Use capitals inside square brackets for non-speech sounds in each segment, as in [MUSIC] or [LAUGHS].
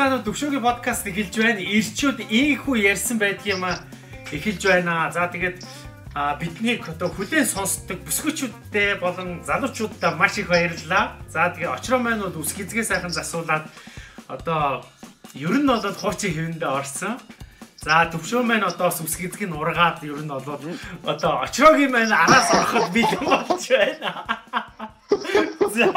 Уу төвшөөгийн подкаст эхэлж байна. Ирчүүд ийхүү ярьсан байдгийм а эхэлж байна. За тэгээд а биднийг одоо хүлээн сонсдог бүсгүүчүүдтэй болон залуучуудаа маш их баярлалаа. За тэгээ очроо маань бол үс гизгээ сайхан засуулаад одоо ер нь бол хуучин хэвэндээ орсон. За төвшөө маань одоо үс гизг нь ургаад ер нь бол одоо очроогийн маань араас ороход бэлэн болж байна. [LAUGHS] За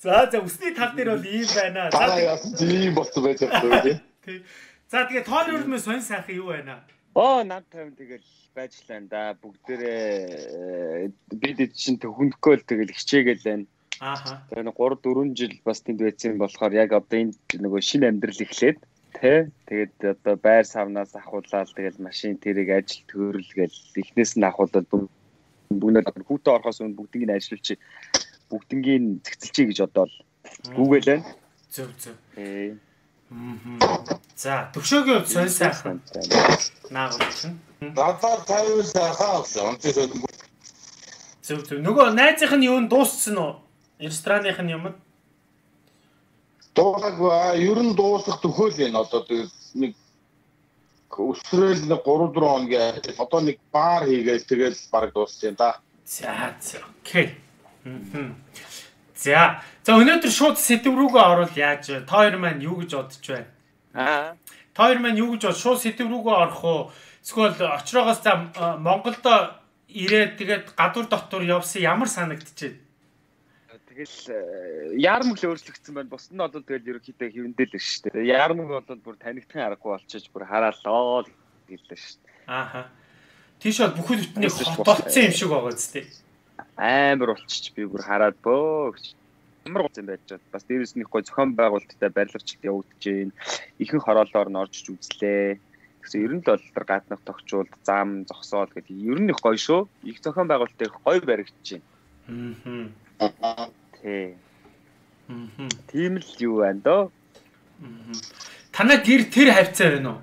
За за үсний тал дээр бол ийм байна. За яасан тийм болсон байж байгаа тийм. За тэгээ тоон өрмөө сонь сайхан юу байна? Оо над 50 тэгэл байж лаа да. Бүгдээрээ бид чинь хүндгөөл тэгэл хичээгээл байна. Ааха. Тэгээ нэг 3 4 жил бас тэнд байсан болохоор яг одоо энэ нөгөө шинэ амьдрал эхлээд тэ тэгээд одоо байр савнаас ахуулаад тэгэл машин тэрийг ажил төөрөлгээл эхнээс нь ахуулаад бүгнээр хүүтэ орохоос өмнө бүгдийг нь ажиллуулчих бүгднгийн цэгцэлчээ гэж бодоол гүүгээл байна. Зөв зөв. Ээ. За төвшөөгийн хувьд сонь сайхан наагуул чинь. Надад тайван сайхан онцгой Зөв зөв. Нөгөө найзынх нь юу н дууссан уу? Рестораных нь юм. Дуусах ер нь дуусах төхөөл байна одоо тэгээд нэг өсрөөл нэг 3 4 хоногийн одоо нэг баар хийгээл тэгэл баг дуусчихъя да. За за окей. За. За өнөөдөр шууд сэдв рүүгээ орвол яаж вэ? Та хоёр маань юу гэж бодож байна? Аа. Та хоёр маань юу гэж бод шууд сэдв рүүгээ орох уу? Эсвэл очроогоос за Монголдо ирээд тэгээд гадуур дотор явсан ямар санагдчихэв? Тэгэл яармаг л өөрчлөгдсөн байна. Бус нь бол тэгэл ерөөхдөө хөвөндөл л шүү дээ. Яармаг бол бүр танигдхан аргагүй болчихж бүр хараалаа гэлээ шүү дээ. Ааха. Тийш бол бүхэл бүтнийг хотолцсон юм шиг байгаа зү амар болчих би бүр хараад бөө гэж ямар гоц юм байж байгаа. Бас дээрээс нь их гой зохион байгуулалттай байрлалчд явагдаж байна. Ихэнх хороолоор нь орж үзлээ. Гэсэн ер нь л бол гаднах тогтчуулд зам зогсоол гэдэг ер нь их гоё шүү. Их зохион байгуулалт их гоё баригдаж байна. Аа. Тий. Тийм л юу байна доо. Танай гэр тэр хавцаа байна уу?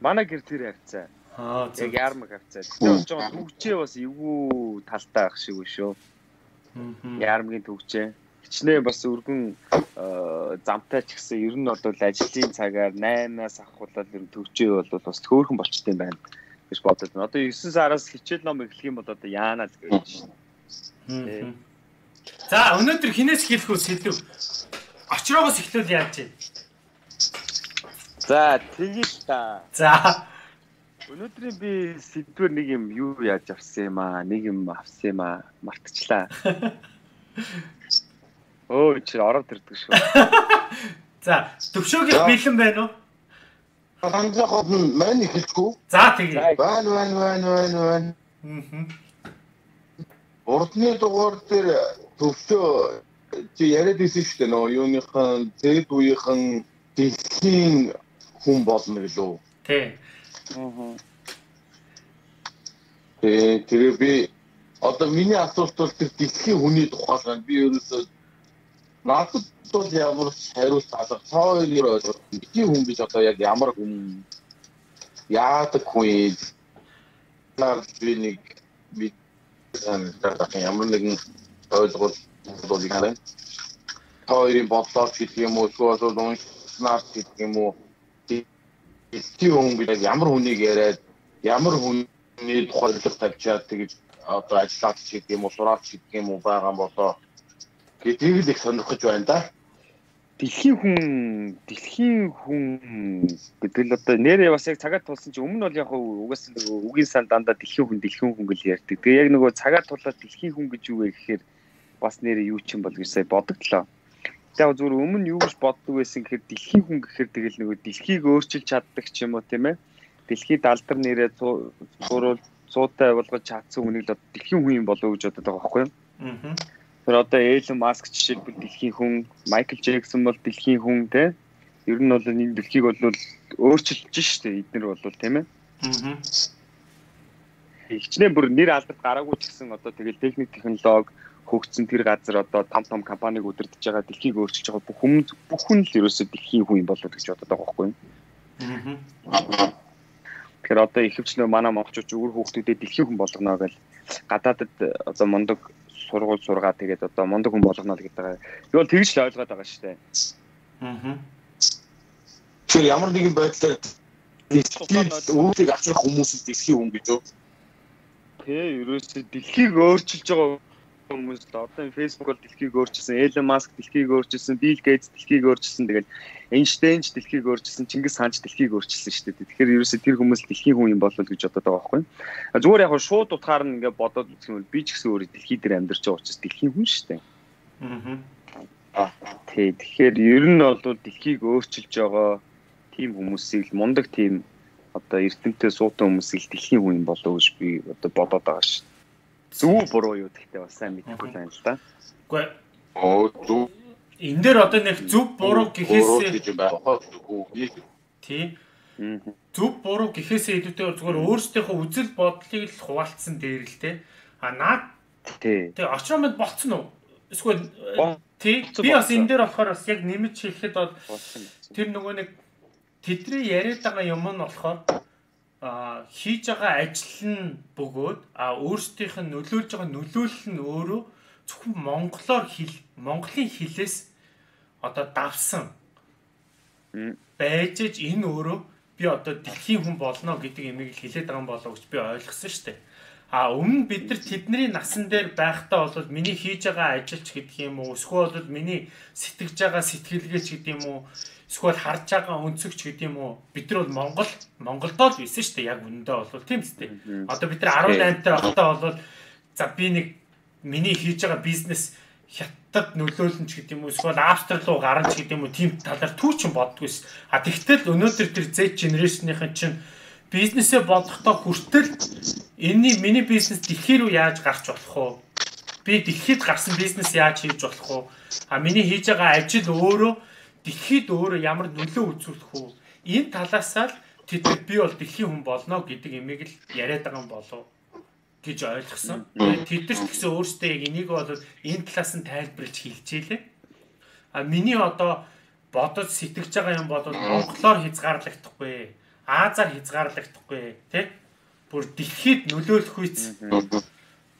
Манай гэр тэр хавцаа. Аа яг ярмаг хавцаа. Тэгээ болж байгаа төвчээ бас эвгүй талтай ах шиг шүү. Ярмгийн төвчээ. Хичнээн бас өргөн замтай ч гэсэн ер нь бол ажлын цагаар 8-аас ахуулаад ер нь төвчээ бол бас төөрхөн болчтой юм байна гэж бодод байна. Одоо 9 сараас хичээл ном эхлэх юм бол одоо яана л гэж байна. За өнөөдөр хинээс хэлэх үү сэдв? Очроогоос эхлүүл яаж вэ? За тэгэж та. За Өнөөдрийн би сэдвэр нэг юм юу яаж авсан юм аа, нэг юм авсан юм аа, мартчихлаа. [LAUGHS] Өө чи ороод ирдэг шүү. [LAUGHS] За, төвшөөгийн бэлэн байна уу? Ханзахад нь мань эхэлчихв. За тэгээ. Байна байна байна байна байна. Аа. Урдны дугаар дээр төвшөө чи яриад ирсэн шүү дээ нөө юуныхан зэд үеийнхэн дэлхийн хүн болно гэлөө. Тий. Тэгээ тэгээ би одоо миний асуулт бол тэр дэлхийн хүний тухай байна. Би ерөөсөө надад бол ямар хариулт алга цаоёр ойлгох. Дэлхийн хүн гэж одоо яг ямар хүн яадаг хүн нар би нэг би ямар нэгэн ойлголт бол юм. Тойрын бодлоор гэдэг юм уу эсвэл уншнаар гэдэг юм уу элтийн хүн гэдэг ямар хүнийг яриад ямар хүний тухай зөвлөх тавьчаад тэгж одоо ажиллаад ч гэдэг юм уу сураад ч гэдэг юм уу байгаа болоо гэдгийг л их сонирхож байна да. Дэлхийн хүн дэлхийн хүн гэдэг л одоо нэрээ бас яг цагаад тулсан чи өмнө нь бол яг угаас нөгөө үгийн сан дандаа дэлхийн хүн дэлхийн хүн гэж ярьдаг. Тэгээ яг нөгөө цагаад тулаад дэлхийн хүн гэж юу вэ гэхээр бас нэрээ юу ч юм бол гэж сая бодогдлоо. Яг зүгээр өмнө юу гэж боддог байсан гэхээр дэлхийн хүн гэхээр тэгэл нөгөө дэлхийг өөрчилж чаддаг ч юм уу тийм ээ. Дэлхийд алдар нэрээ зурвал цуутай болгож чадсан хүнийг л дэлхийн хүн юм болов гэж боддог байгаа байхгүй юу? Аа. Тэр одоо Элон Маск жишээлбэл дэлхийн хүн, Майкл Джексон бол дэлхийн хүн тийм Ер нь бол энэ дэлхийг бол өөрчилж штэ эднэр бол тийм ээ. Аа. Хичнээн бүр нэр алдарт гараагүй ч гэсэн одоо тэгэл техник технологи хөгжсөн тэр газар одоо том том компаниг удирдах байгаа дэлхийг өөрчилж байгаа бүх хүн бүх хүн л ерөөсөө дэлхийн хүн болоод гэж бодоод байгаа байхгүй юу? Аа. Тэгэхээр одоо ихэвчлэн манай монголчууд өөр хүүхдүүдэд дэлхийн хүн болгоно гэж гадаадд одоо мундаг сургууль сургаа тэгээд одоо мундаг хүн болгоно гэдэг байгаа. Би бол тэгж л ойлгоод байгаа шүү дээ. Аа. Тэгэхээр ямар нэгэн байдлаар үүдийг авчрах хүмүүсийг дэлхийн хүн гэж үү? Тэ, ерөөсөө дэлхийг өөрчилж байгаа хүмүүс л одоо Facebook бол дэлхийг өөрчилсөн, Elon Musk дэлхийг өөрчилсөн, Bill Gates дэлхийг өөрчилсөн, тэгэл Эйнштейн ч дэлхийг өөрчилсөн, Чингис хаан ч дэлхийг өөрчилсөн шүү дээ. Тэгэхээр ерөөсөө тэр хүмүүс дэлхийн хүн юм болов гэж бодоод байгаа байхгүй. Зүгээр яг шууд утгаар нь ингээд бодоод үзэх юм бол би ч гэсэн өөрөө дэлхий дээр амьдарч байгаа учраас дэлхийн хүн шүү дээ. Аа. Тий, тэгэхээр ер нь бол дэлхийг өөрчилж байгаа тийм хүмүүсийг мундаг тийм одоо эрдэнтэй суутай хүмүүсийг дэлхийн хүн юм болов гэж би одоо бодоод байгаа шүү Зөв буруу юу гэхдээ бас сайн мэдэхгүй байна л да. Үгүй. Оо зөв энэ дээр одоо нэг зөв буруу гэхээсээ тий. Зөв буруу гэхээсээ илүүтэй зүгээр өөрсдийнхөө үзэл бодлыг л хуваалцсан дээр л те. А наад тий. Тий очромод болцсон уу? Эсвэл тий. би бас энэ дээр болохоор бас яг нэмж хэлэхэд бол тэр нөгөө нэг тэдний яриад байгаа юм нь болохоор хийж байгаа ажил нь бөгөөд а өөрсдийнх нь нөлөөлж байгаа нөлөөлөл нь өөрөө зөвхөн монголоор хэл монголын хэлээс одоо давсан байж аж энэ өөрөө би одоо дэлхийн хүн болно гэдэг имийг хэлээд байгаа юм болоо гэж би ойлгосон шүү дээ. А өмнө бид нар тэдний насан дээр байхдаа бол миний хийж байгаа ажилч гэдэг юм уу? Эсвэл бол миний сэтгэж байгаа сэтгэлгээч гэдэг юм уу? Эсвэл харж байгаа өнцөгч гэдэг юм уу? Бид нар бол Монгол Монголдоо л байсан шүү дээ. Яг үнэндээ бол тийм үстэй. Одоо бид нар 18 таа багтаа бол за би нэг миний хийж байгаа бизнес хятад нөлөөлнч гэдэг юм уу? Эсвэл австрал руу гарна ч гэдэг юм уу? Тийм талаар түүч боддгүйс. А тэгтэл өнөөдөр тэр Z generation-ийн чинь бизнесээ бодохдоо хүртэл энэний миний бизнес дэлхий рүү яаж гарч болох вэ? Би дэлхийд гарсан бизнес яаж хийж болох вэ? А миний хийж байгаа ажил өөрөө дэлхийд өөрөө ямар нөлөө үзүүлэх үү? Энэ талаасаа л тэд би бол дэлхийн хүн болно гэдэг имийг л яриад байгаа юм болов гэж ойлгосон. Тэд нар ч гэсэн өөрсдөө яг энийг бол энэ талаас нь тайлбарлаж хэлжээ лээ. А миний одоо бодож сэтгэж байгаа юм бол монголоор хязгаарлагдахгүй. Азаар хязгаарлагдахгүй тий. Бүр дэлхийд нөлөөлөх үйц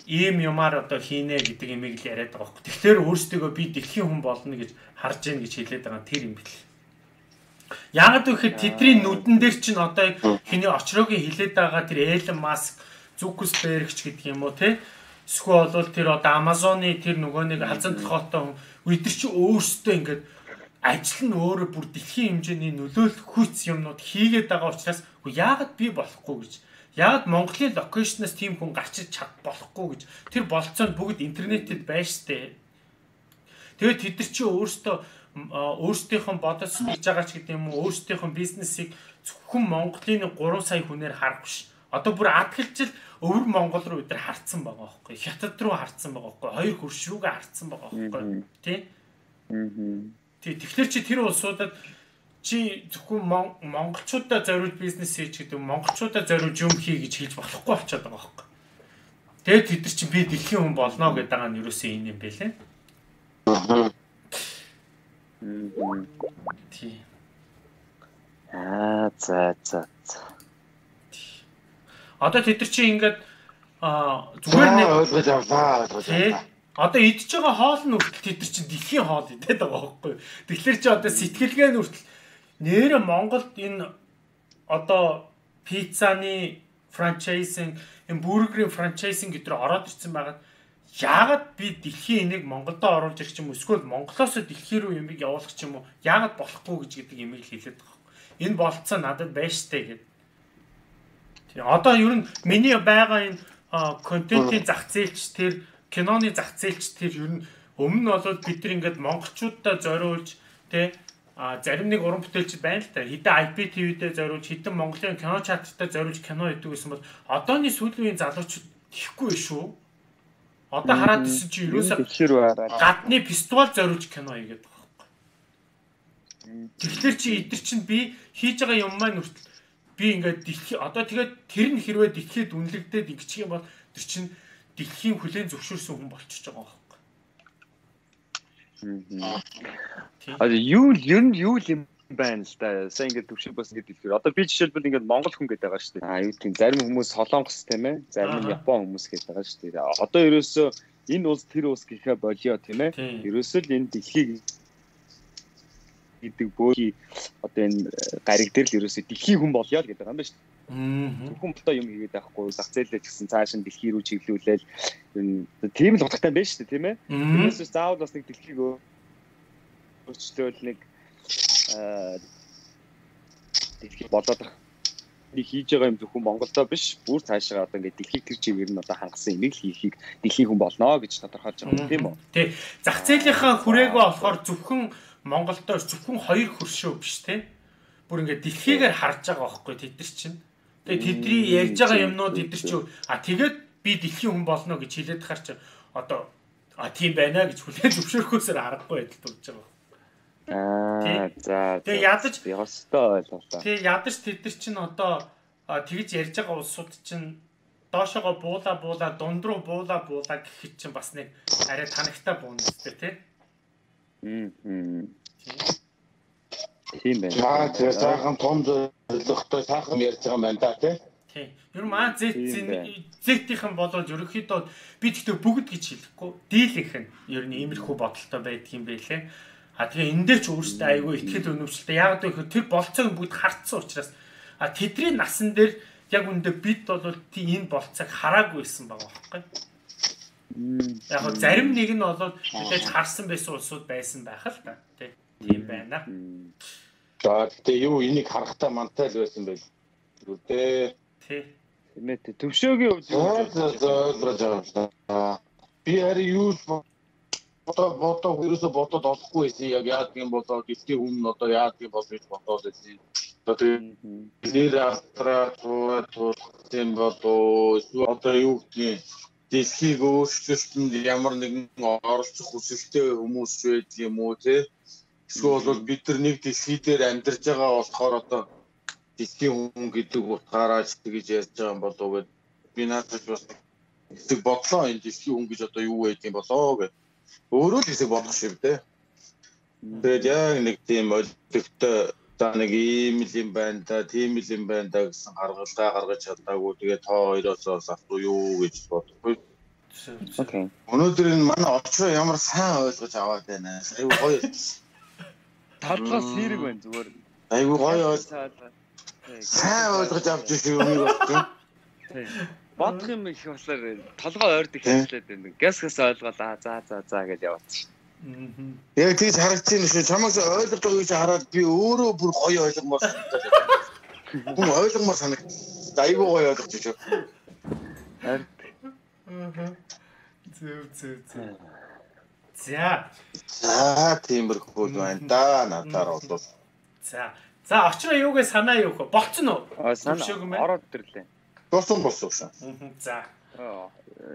ийм юмар одоо хийнэ гэдэг имийг л яриад байгаа байхгүй. Тэгэхээр өөрсдөө би дэлхийн хүн болно гэж харж гин гэж хэлээд байгаа тэр юм бэл. Яг гэхэд тэдний нүдэн дээр чинь одоо хиний очроогийн хилээд байгаа тэр Элен Маск, Зүкербергч гэдэг юм уу те эсвэл бол тэр одоо Амазоны тэр нөгөө нэг хазан толгойтой хүн өдөр чи өөрсдөө ингээд ажил нь өөрөө бүр дэлхийн хэмжээний нөлөөлөх хүч юмнууд хийгээд байгаа учраас яагаад би болохгүй гэж яагаад Монголын локейшнаас тийм хүн гарч чад болохгүй гэж тэр болцоо нь бүгд интернетэд байна штэ. Тэгээд тэд нар чи өөрсдөө өөрсдийнхөө бодож хийж байгаа ч гэдэг юм уу өөрсдийнхөө бизнесийг зөвхөн Монголын 3 сая хүнээр харах биш. Одоо бүр адгалжил өвөр Монгол руу өдр харцсан байгаа байхгүй. Хятад руу харцсан байгаа байхгүй. Хоёр хөрш рүүгээ харцсан байгаа байхгүй. Тэ? Аа. Тий, тэгэхээр чи тэр улсуудад чи зөвхөн монголчуудаа зориулж бизнес хийж гэдэг монголчуудаа зориулж юм хий гэж хэлж болохгүй болчиход байгаа байхгүй. Тэгээд тэд нар чи би дэлхийн хүн болно гэдэг байгаа нь юусэн энэ юм бэлээ. Аа. Тий. Аа за за. Одоо тэд нар чи ингээд а зүгээр нэг ойлгож авлаа ойлгож авлаа. Одоо идж байгаа хоол нь үртэл тэд нар чинь дэлхийн хоол идээд байгаа байхгүй. Тэгэхээр чи одоо сэтгэлгээ нь үртэл нэрэ Монголд энэ одоо пиццаны франчайзинг, энэ бургерийн франчайзинг гэдэр ороод ирсэн байгаа. Яагаад би дэлхийн энийг Монголд оруулж ирэх юм эсвэл Монголоос дэлхий рүү юмыг явуулах юм уу? Яагаад болохгүй гэж гэдэг юмыг хэлээд байгаа юм. Энэ болцоо надад байж штэ гэдэг. Тэгээ одоо ер нь миний байгаа энэ контентын зах зээлч тэр киноны зах зээлч тэр ер нь өмнө нь бол бид нар ингээд монголчуудаа зориулж тэ а зарим нэг уран бүтээлч байна л та хэдэн IPTV-д зориулж хэдэн Монголын кино чатартаа зориулж кино хийдэг гэсэн бол одооны сүүлийн залуучууд ихгүй шүү. Одоо хараад ирсэн чи ерөөсөө гадны фестивал зориулж кино хийгээд байгаа байхгүй. Тэгэхээр чи эдгэр чинь би хийж байгаа юм маань нүртэл би ингээд дэлхий одоо тэгээд тэр нь хэрвээ дэлхийд үнэлэгдээд ингэчих юм бол тэр чинь дэлхийн хүлээн зөвшөөрсөн хүн болчихж байгаа байхгүй. А юу ер нь юу юм байна л да. Сайн ингээд төвшил бас ингээд дэлгэр. Одоо би жишээлбэл ингээд монгол хүн гэдэг байгаа шүү дээ. А юу тийм зарим хүмүүс солонгос тийм ээ. Зарим нь япон хүмүүс гэдэг байгаа шүү дээ. Одоо ерөөсөө энэ улс тэр улс гэхэ болио тийм ээ. Ерөөсөө л энэ дэлхийг гэдэг бөөний одоо энэ гариг дээр л ерөөсөө дэлхийн хүн болёо л гэдэг юм байна шүү дээ. Зөвхөн болтой юм хийгээд байхгүй зах зээлээ ч гэсэн цааш нь дэлхий рүү чиглүүлээл тийм л утгатай байна шүү дээ тийм ээ. Тэрнээс заавал бас нэг дэлхийг өөрчлөөл нэг дэлхий болоод нэг хийж байгаа юм зөвхөн Монголдо биш бүр цаашаа одоо ингээд дэлхийг тэр чигээр нь одоо хангасан имийг хийхийг дэлхийн хүн болно гэж тодорхойлж байгаа юм тийм үү. Тий. Зах зээлийнхаа хүрээгүй болохоор зөвхөн Монголдо зөвхөн хоёр хөршөө биш те. Бүр ингээд дэлхийгээр харж байгаа байхгүй тэд нар чинь. Тэгээ тэдний ярьж байгаа юмнууд эдгэр чи а тэгээд би дэлхийн хүн болно гэж хэлээд хаар чи одоо а тийм байна гэж хүлээн зөвшөөрөхөөсөр аргагүй байдалд болж байгаа. Аа за. Тэгээ ядаж ёстой ойлголоо. Тэгээ ядаж тэд нар чинь одоо тэгж ярьж байгаа улсууд чинь доошоогоо буула буула дунд руу буула буула гэхэд чинь бас нэг арай танагтай буун үстэй тий. Мм. Тийм байна. За тэр сайхан том зорилготой сайхан ярьж байгаа юм байна да тий. Тийм. Ер нь маа зэт зэтийнхэн болоод ерөнхийдөө би тэгтээ бүгд гэж хэлэхгүй. Дийлийнх нь ер нь иймэрхүү бодолтой байдаг юм байлээ. А тэгээ энэ дээр ч өөрөөсөө айгүй ихтгэл өнөмшлтэй. Яг гэвэл тэр болцоог бүгд хартсан учраас а тэдний насан дээр яг үндэ бид бол энэ болцоог хараагүйсэн байгаа байхгүй. Яг зарим нэг нь болоод мэдээж харсан байсан улсууд байсан байх л та. Тийм байна. За тэгээ юу энийг харахтаа мантай л байсан байл. Тэ. Тий. Тэмээ төвшөөгийн хувьд ойлгож байгаа. Би харин юу бодоо бодоо ерөөсө бодоод олохгүй байсан. Яг яадаг юм болоо дэлхийн хүн одоо яадаг юм бол гэж бодоод байсан. Одоо нэр австрал тийм болоо одоо юу гэдгийг дэлхийг өөрчлөлтөнд ямар нэгэн оролцох хүсэлтэй хүмүүс байдаг юм уу те Эсвэл бол бид нар нэг дэлхий дээр амьдарч байгаа болохоор одоо дэлхийн хүн гэдэг утгаараа ч тэгж ярьж байгаа юм болов уу гэд би наадаж бас хэсэг бодлоо энэ дэлхийн хүн гэж одоо юу байдгийг болоо гэд өөрөө л хэсэг бодох шиг дээ. Тэгээд яг нэг тийм өлтөгтэй та нэг ийм л юм байна да тийм л юм байна да гэсэн гаргалгаа гаргаж чадаагүй тэгээд тоо хоёроос асуу юу гэж бодохгүй. Окей. Өнөөдөр энэ манай очроо ямар сайн ойлгож аваад байна. Аюу гоё Тадлаас хэрэг байна зүгээр. Айгу гоё ойл. Сайн ойлгож авч шүү юм байна. Тийм. Бодох юм их болохоор толгой ойрдог хэлээд байна. Гэс гэс ойлголаа. За за за гэж яваач. Яг тийж харагдчихээн шүү. Чамаас ойлгож байгаа гэж хараад би өөрөө бүр гоё ойлгомоор санагдаад. Хүн ойлгомоор санагд. Айгу гоё ойлгож шүү. Харин. Зөв зөв зөв. За. За тиймэрхүү байна да надаар бол. За. За очроо юугээ санаа юу хөө болцсон уу? Санаа ороод ирлээ. Болсон болсон шээ. За.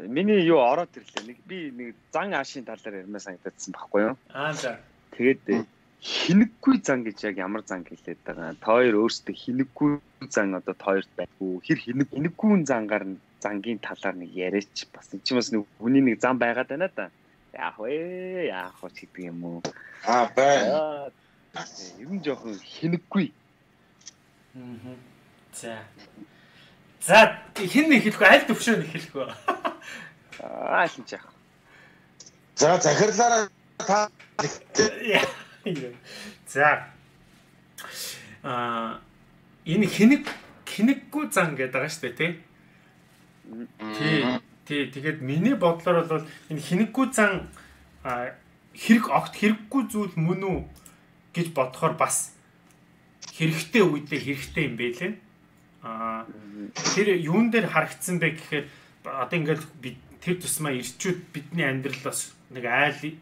Миний юу ороод ирлээ. Нэг би нэг зан аашийн талаар ярмаа санагдсан байхгүй юу? Аа за. Тэгээд хинэггүй зан гэж яг ямар зан гэлээд байгаа. Тоор өөрсдөө хинэггүй зан одоо тоорт байггүй. Хэр хинэг хинэггүй зангаар зангийн талаар нэг яриач бас энэ ч бас нэг хүний нэг зан байгаад байна да яах вэ? Яах вэ гэдэг юм уу? Аа байна. Ер нь жоохон хинэггүй. Аа. За. За хэн нэг хэлэхгүй аль төвшөө нэг хэлэхгүй. [LAUGHS] Аа аль ч яах. За захирлаараа та За. Аа энэ хинэг хинэггүй зан гэдэг байгаа шүү дээ тий. Тий. Тий, тэгээд миний бодлоор бол энэ хинэггүй зан хэрэг огт хэрэггүй зүйл мөн үү гэж бодохоор бас хэрэгтэй үедээ хэрэгтэй юм байлээ. Аа тэр юун дээр харагдсан бэ гэхээр одоо ингээд тэр тусмаа ирчүүд бидний амьдрал бас нэг айл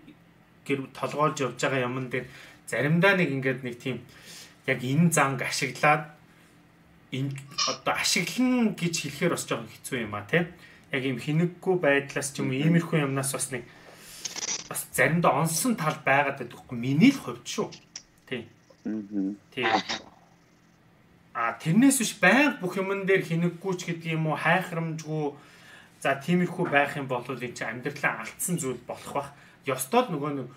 гэр толгоолж явж байгаа юмн дээр заримдаа нэг ингээд нэг тийм яг энэ занг ашиглаад энэ одоо ашиглан гэж хэлэхээр бас жоохон хэцүү юм а тийм яг юм хинэггүй байдлаас ч юм уу иймэрхүү юмнаас бас нэг бас заримдаа онсон тал байгаад байдаг хгүй миний л хувьд шүү. Тий. Тий. А тэрнээс биш байнга бүх юмн дээр хинэггүй ч гэдэг юм уу хайхрамжгүй за тиймэрхүү байх юм бол энэ чинь амьдралаа алдсан зүйл болох бах. Ёстой л нөгөө нэг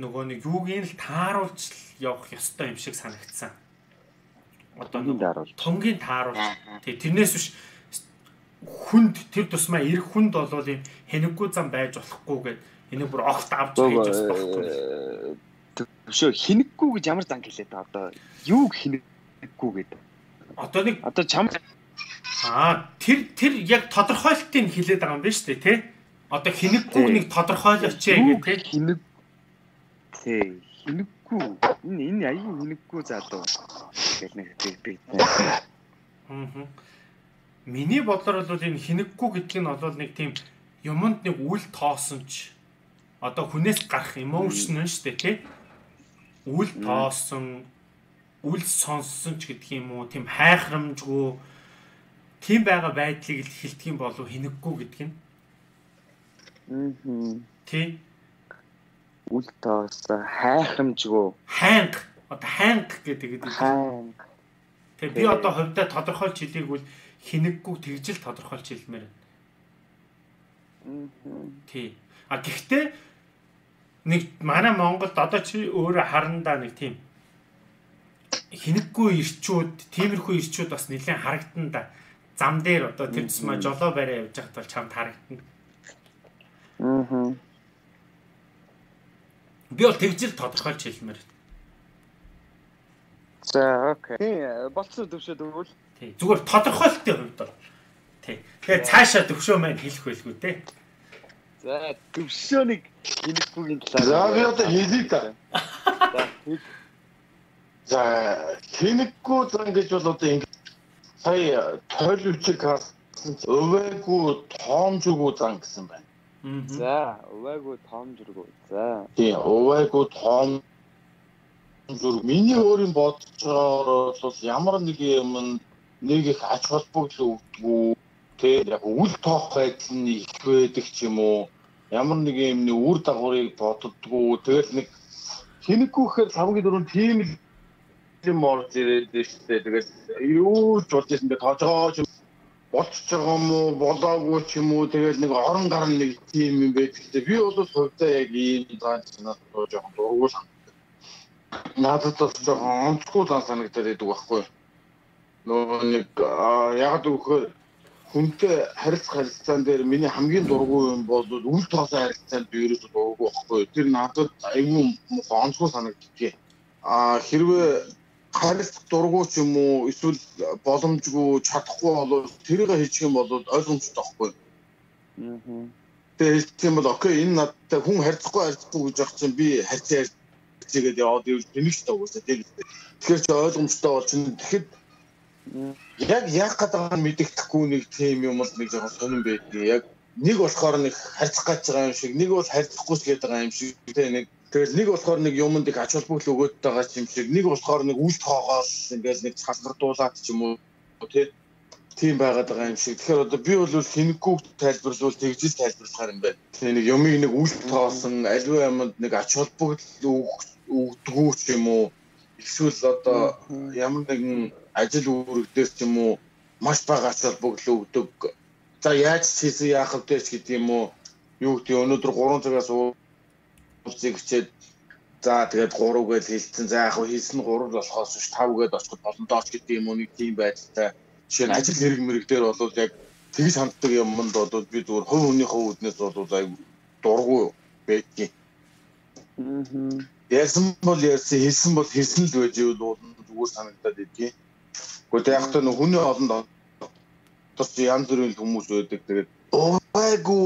нөгөө нэг юугийн л тааруулж явах ёстой юм шиг санагдсан. Одоо нэг тонгийн тааруулж. Тий тэрнээс биш хүнд тэр тусмаа эрх хүнд болвол юм хэнэггүй зам байж болохгүй гэд энийг бүр огт авч хийж бас болохгүй. Өшөө хинэггүй гэж ямар зан хэлээд байгаа одоо юу хинэггүй гэдэг. Одоо нэг Одоо чам аа тэр тэр яг тодорхойлтыг хэлээд байгаа юм шүү дээ тий. Одоо хинэггүй Тий. нэг тодорхойлооч ээ юу гэх тий. хинэггүй. Энэ энэ аягүй хинэггүй залуу. Тэгэл нэг би. Аа. Миний бодлоор бол энэ хинэггүй гэдэг нь бол нэг тийм юмд нэг үл тоосон ч одоо хүнээс гарах emotion нь шүү дээ тий. Үл тоосон, үл сонссон ч гэдэг юм уу, тийм хайхрамжгүй тийм байгаа байдлыг л хэлдэг юм болов хинэггүй гэдэг нь. Мм. Тий. Үл тоосон хайхрамжгүй. Хайнг. Одоо хайнг гэдэг гэдэг. Хаан. Тэгээ би одоо хувьдаа тодорхойлж хэлээгүүл хинэггүй тэгжил тодорхойлж хэлмээр байна. Тий. А гэхдээ нэг манай Монголд одоо чи өөрөө харандаа нэг тийм хинэггүй ирчүүд, тиймэрхүү ирчүүд бас нэлээд харагдан да. Зам дээр одоо тэр тусмаа жолоо барай явж байхад бол чамд харагдана. Мм. Би бол тэгжил тодорхойлж хэлмээр. За, окей. Болцсон төвшөө дөрвөл. Тий. Зүгээр тодорхойлтын хувьд бол. Тий. Тэгээ цаашаа төвшөө маань хэлэх байлгүй те. За, төвшөөнийг хинэггүйгийн талаар. За би одоо хэлье та. За, хинэггүй зан гэж бол одоо ингэ сая тойловчиг харсан өвээгүү тоомжгүй зан гэсэн байна. Аа. За, өвөөгүй том жүргөө. За. Тийм өвээгүү тоом зүр миний өөрийн бодцоор бол ямар нэг юм нэг их ач холбогдол өгдөггүй тэг яг үл тоох байдал нь их байдаг ч юм уу. Ямар нэг юм нэг үр дагаврыг боддгоо. Тэгэл нэг хинэггүй гэхээр хамгийн дөрөв тийм л юм орж ирээд дээ тэгэл юу ч болж ирсэн дээ тоожгооч болчихж байгаа юм уу? Болоогүй ч юм уу? Тэгэл нэг орон гарн нэг тийм юм байдаг. Тэгээ би бол хувьдаа яг ийм даан санаад жоохон дургуул. Надад бол жоохон онцгүй дан санагдаад байдаг байхгүй. Нөгөө нэг аа, яг үхээр хүнтэй харилцах харилцаан дээр миний хамгийн дургүй юм бол үл тоосон харилцаанд би ерөөсөө дургүй байхгүй. Тэр надад аюу онцгүй санагддаг. Аа хэрвээ харилцах дургүй ч юм уу эсвэл боломжгүй чадахгүй болоод тэрийг хийчих юм бол ойлгомжтой байхгүй. Мм. Тэгээ хэлчих юм бол окей энэ надтай хүн харьцахгүй харьцахгүй гэж явах чинь би харьцаа харьцаагээд яваад ивэл тэнэг тийм үү. Тэгэхээр чи ойлгомжтой бол чинь тэгэхэд яг яг гадаг мэддэхгүй нэг тийм юм бол нэг жоохон сонирн байдгийг яг нэг болохоор нэг харьцах гэж байгаа юм шиг нэг бол харьцахгүй ч гээд байгаа юм шиг тийм нэг тэгэл нэг болохоор нэг юмд их ач холбогдол өгөөд байгаа юм шиг нэг болохоор нэг үл тоогоол ингээл нэг цалгардуулаад ч юм уу тийм тийм байгаад байгаа юм шиг. Тэгэхээр одоо би бол хинэггүй тайлбарлавал тэгжил тайлбарлахаар юм байна. Тэгээ нэг юмыг нэг үл тоосон аливаа юмд нэг ач холбогдол өгдөггүй ч юм уу. Эсвэл одоо ямар нэгэн ажил үүрэгдээс ч юм уу маш бага ач холбогдол өгдөг. За яаж хийсэн яах вэ гэдэг юм уу. Юу гэдэг өнөөдөр 3 цагаас уулзыг хичээд за тэгээд 3 гэж хэлсэн. За яг хийсэн нь 3 болохоос биш 5 гээд очиход боломдооч гэдэг юм уу нэг тийм байдалтай. Жишээ нь ажил хэрэг мэрэг дээр бол яг тэгж ханддаг юмд бол би зүгээр хувь хүнийхээ үүднээс бол аяг дургу байдгийг. Мм. Ярьсан бол ярьсан, хэлсэн бол хэлсэн л байж ивэл зүгээр санагдаад идэгий. Гэхдээ яг та нөх хүний олонд тус янз бүрийн хүмүүс байдаг. Тэгээд айгу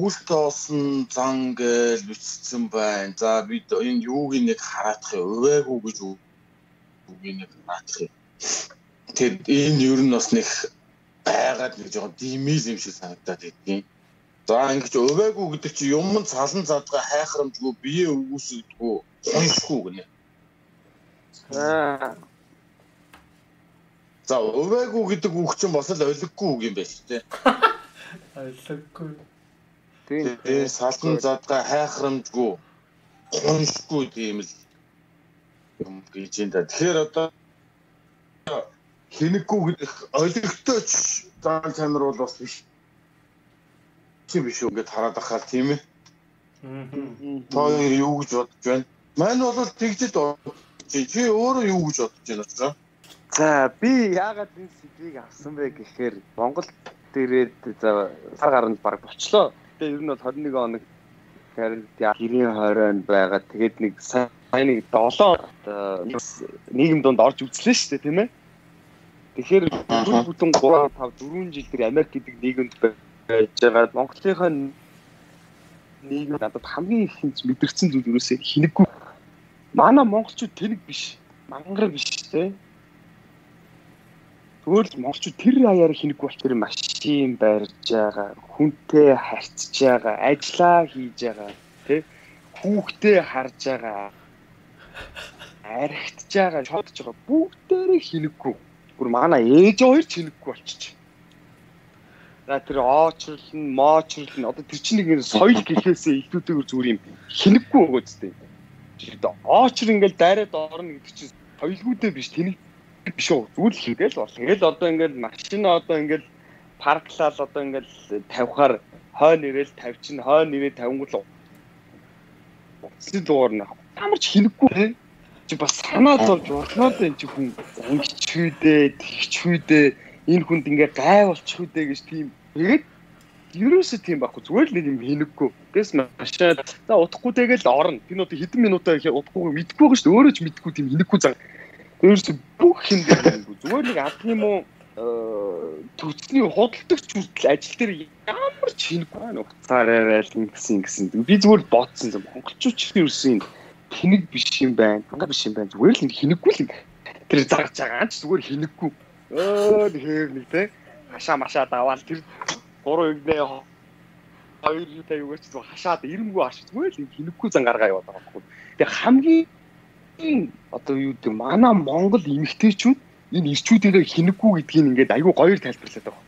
үлтоосон зан гэж бичсэн байна. За бид энэ юуг нэг хараадах юм. Өвээгүү гэж үгийг нэг хараадах юм. Тэгэд энэ ер нь бас нэг байгаад нэг жоохон димил юм шиг санагдаад байдгийн. За ингэж өвээгүү гэдэг чи юм цалан задгаа хайхрамжгүй бие өгөөсөгдгөө хоншгүй гинэ. За. За өвээгүү гэдэг үг чинь бас л олиггүй үг юм байна шүү дээ. Ойлгохгүй. Тийм. Тэгээ салан задгаа хайхрамжгүй хоншгүй тийм л юм гэж энэ да. Тэгэхээр одоо хинэггүй гэдэг олигтойч зан чанар бол бас биш. Чи биш үү гэдээ хараад ахаар тийм ээ. Хоёр юу гэж бодож байна? Мань бол тэгжэд чи чи өөрөө юу гэж бодож байна учраас? За би яагаад энэ сэдвийг авсан бэ гэхээр Монгол дээрээ за сар гаранд баг болчлоо. Тэгээ ер нь бол 21 хоног гэрийн хоройн байгаа. Тэгээд нэг нэг 7 нийгэм донд орж үзлээ шүү дээ тийм ээ. Тэгэхээр дөрөв бүтэн 3 5 4 жил тэр Америк гэдэг нийгэмд байж байгаа Монголынхаа нийгэм надад хамгийн их мэдэрсэн зүйл юусээ хинэггүй. Манай монголчууд тэнэг биш, мангар биш тийм Зүгээр л монголчууд тэр аяар хинэггүй болчихор машин барьж байгаа, хүнтэй харьцаж байгаа, ажиллаа хийж байгаа, тий хүүхдээ харж байгаа, архитж байгаа, шодж байгаа бүгдээрээ хинэггүй. Гүр манай ээж хоёр ч хинэггүй болчих. Тэр оочрлон, моочрлон одоо тэр чинь нэг соёл гэхээсээ илүүтэйгээр зүгээр юм. Хинэггүй өгөөд тээ. Оочр ингээл дайраад орно гэдэг чинь соёлгүйтэй биш тэнэг биш үү зүйл хийгээл бол. Тэгэл одоо ингээл машин одоо ингээл парклал одоо ингээл тавихаар хойно ирээл тавьчин хойно ирээ тавингуул утасны дугаар нь амарч хинэггүй чи бас санаа зовж урнаад энэ чи хүн ангичхүүдээ тэгчхүүдээ энэ хүнд ингээ гай болчихүүдээ гэж тийм тэгээд ерөөсөө тийм байхгүй зүгээр л нэг юм хинэггүй гэс машин за утахгүй тэгэл орно энэ одоо хэдэн минутаа удахгүй мэдгүй дээ өөрөө ч мэдгүй тийм хинэггүй зан Ерөөсө бүх юм зүгээр нэг адны муу төвчний худалдагч хүртэл ажил дээр ямар ч хинэггүй байна уцаар яриад ингэсэн ингэсэн. Би зүгээр бодсон юм. Монголчууд ч ерөөсөө хинэг биш юм байна. Хангар биш юм байна. Зүгээр л хинэггүй л тэр зарж байгаа ч зүгээр хинэггүй. Өө тэгэхээр нэг те хашаа машаа даваал тэр гурван игнээ хоёр юутай юу гэж хашаад ирэмгүй зүгээр л хинэггүй зан гаргаа яваад байгаа байхгүй. Тэгээ хамгийн одоо юу гэдэг манай Монгол эмэгтэйчүүд энэ ирчүүдийн хинэггүй гэдгийг ингээд айгүй гоё тайлбарлаад байгаа.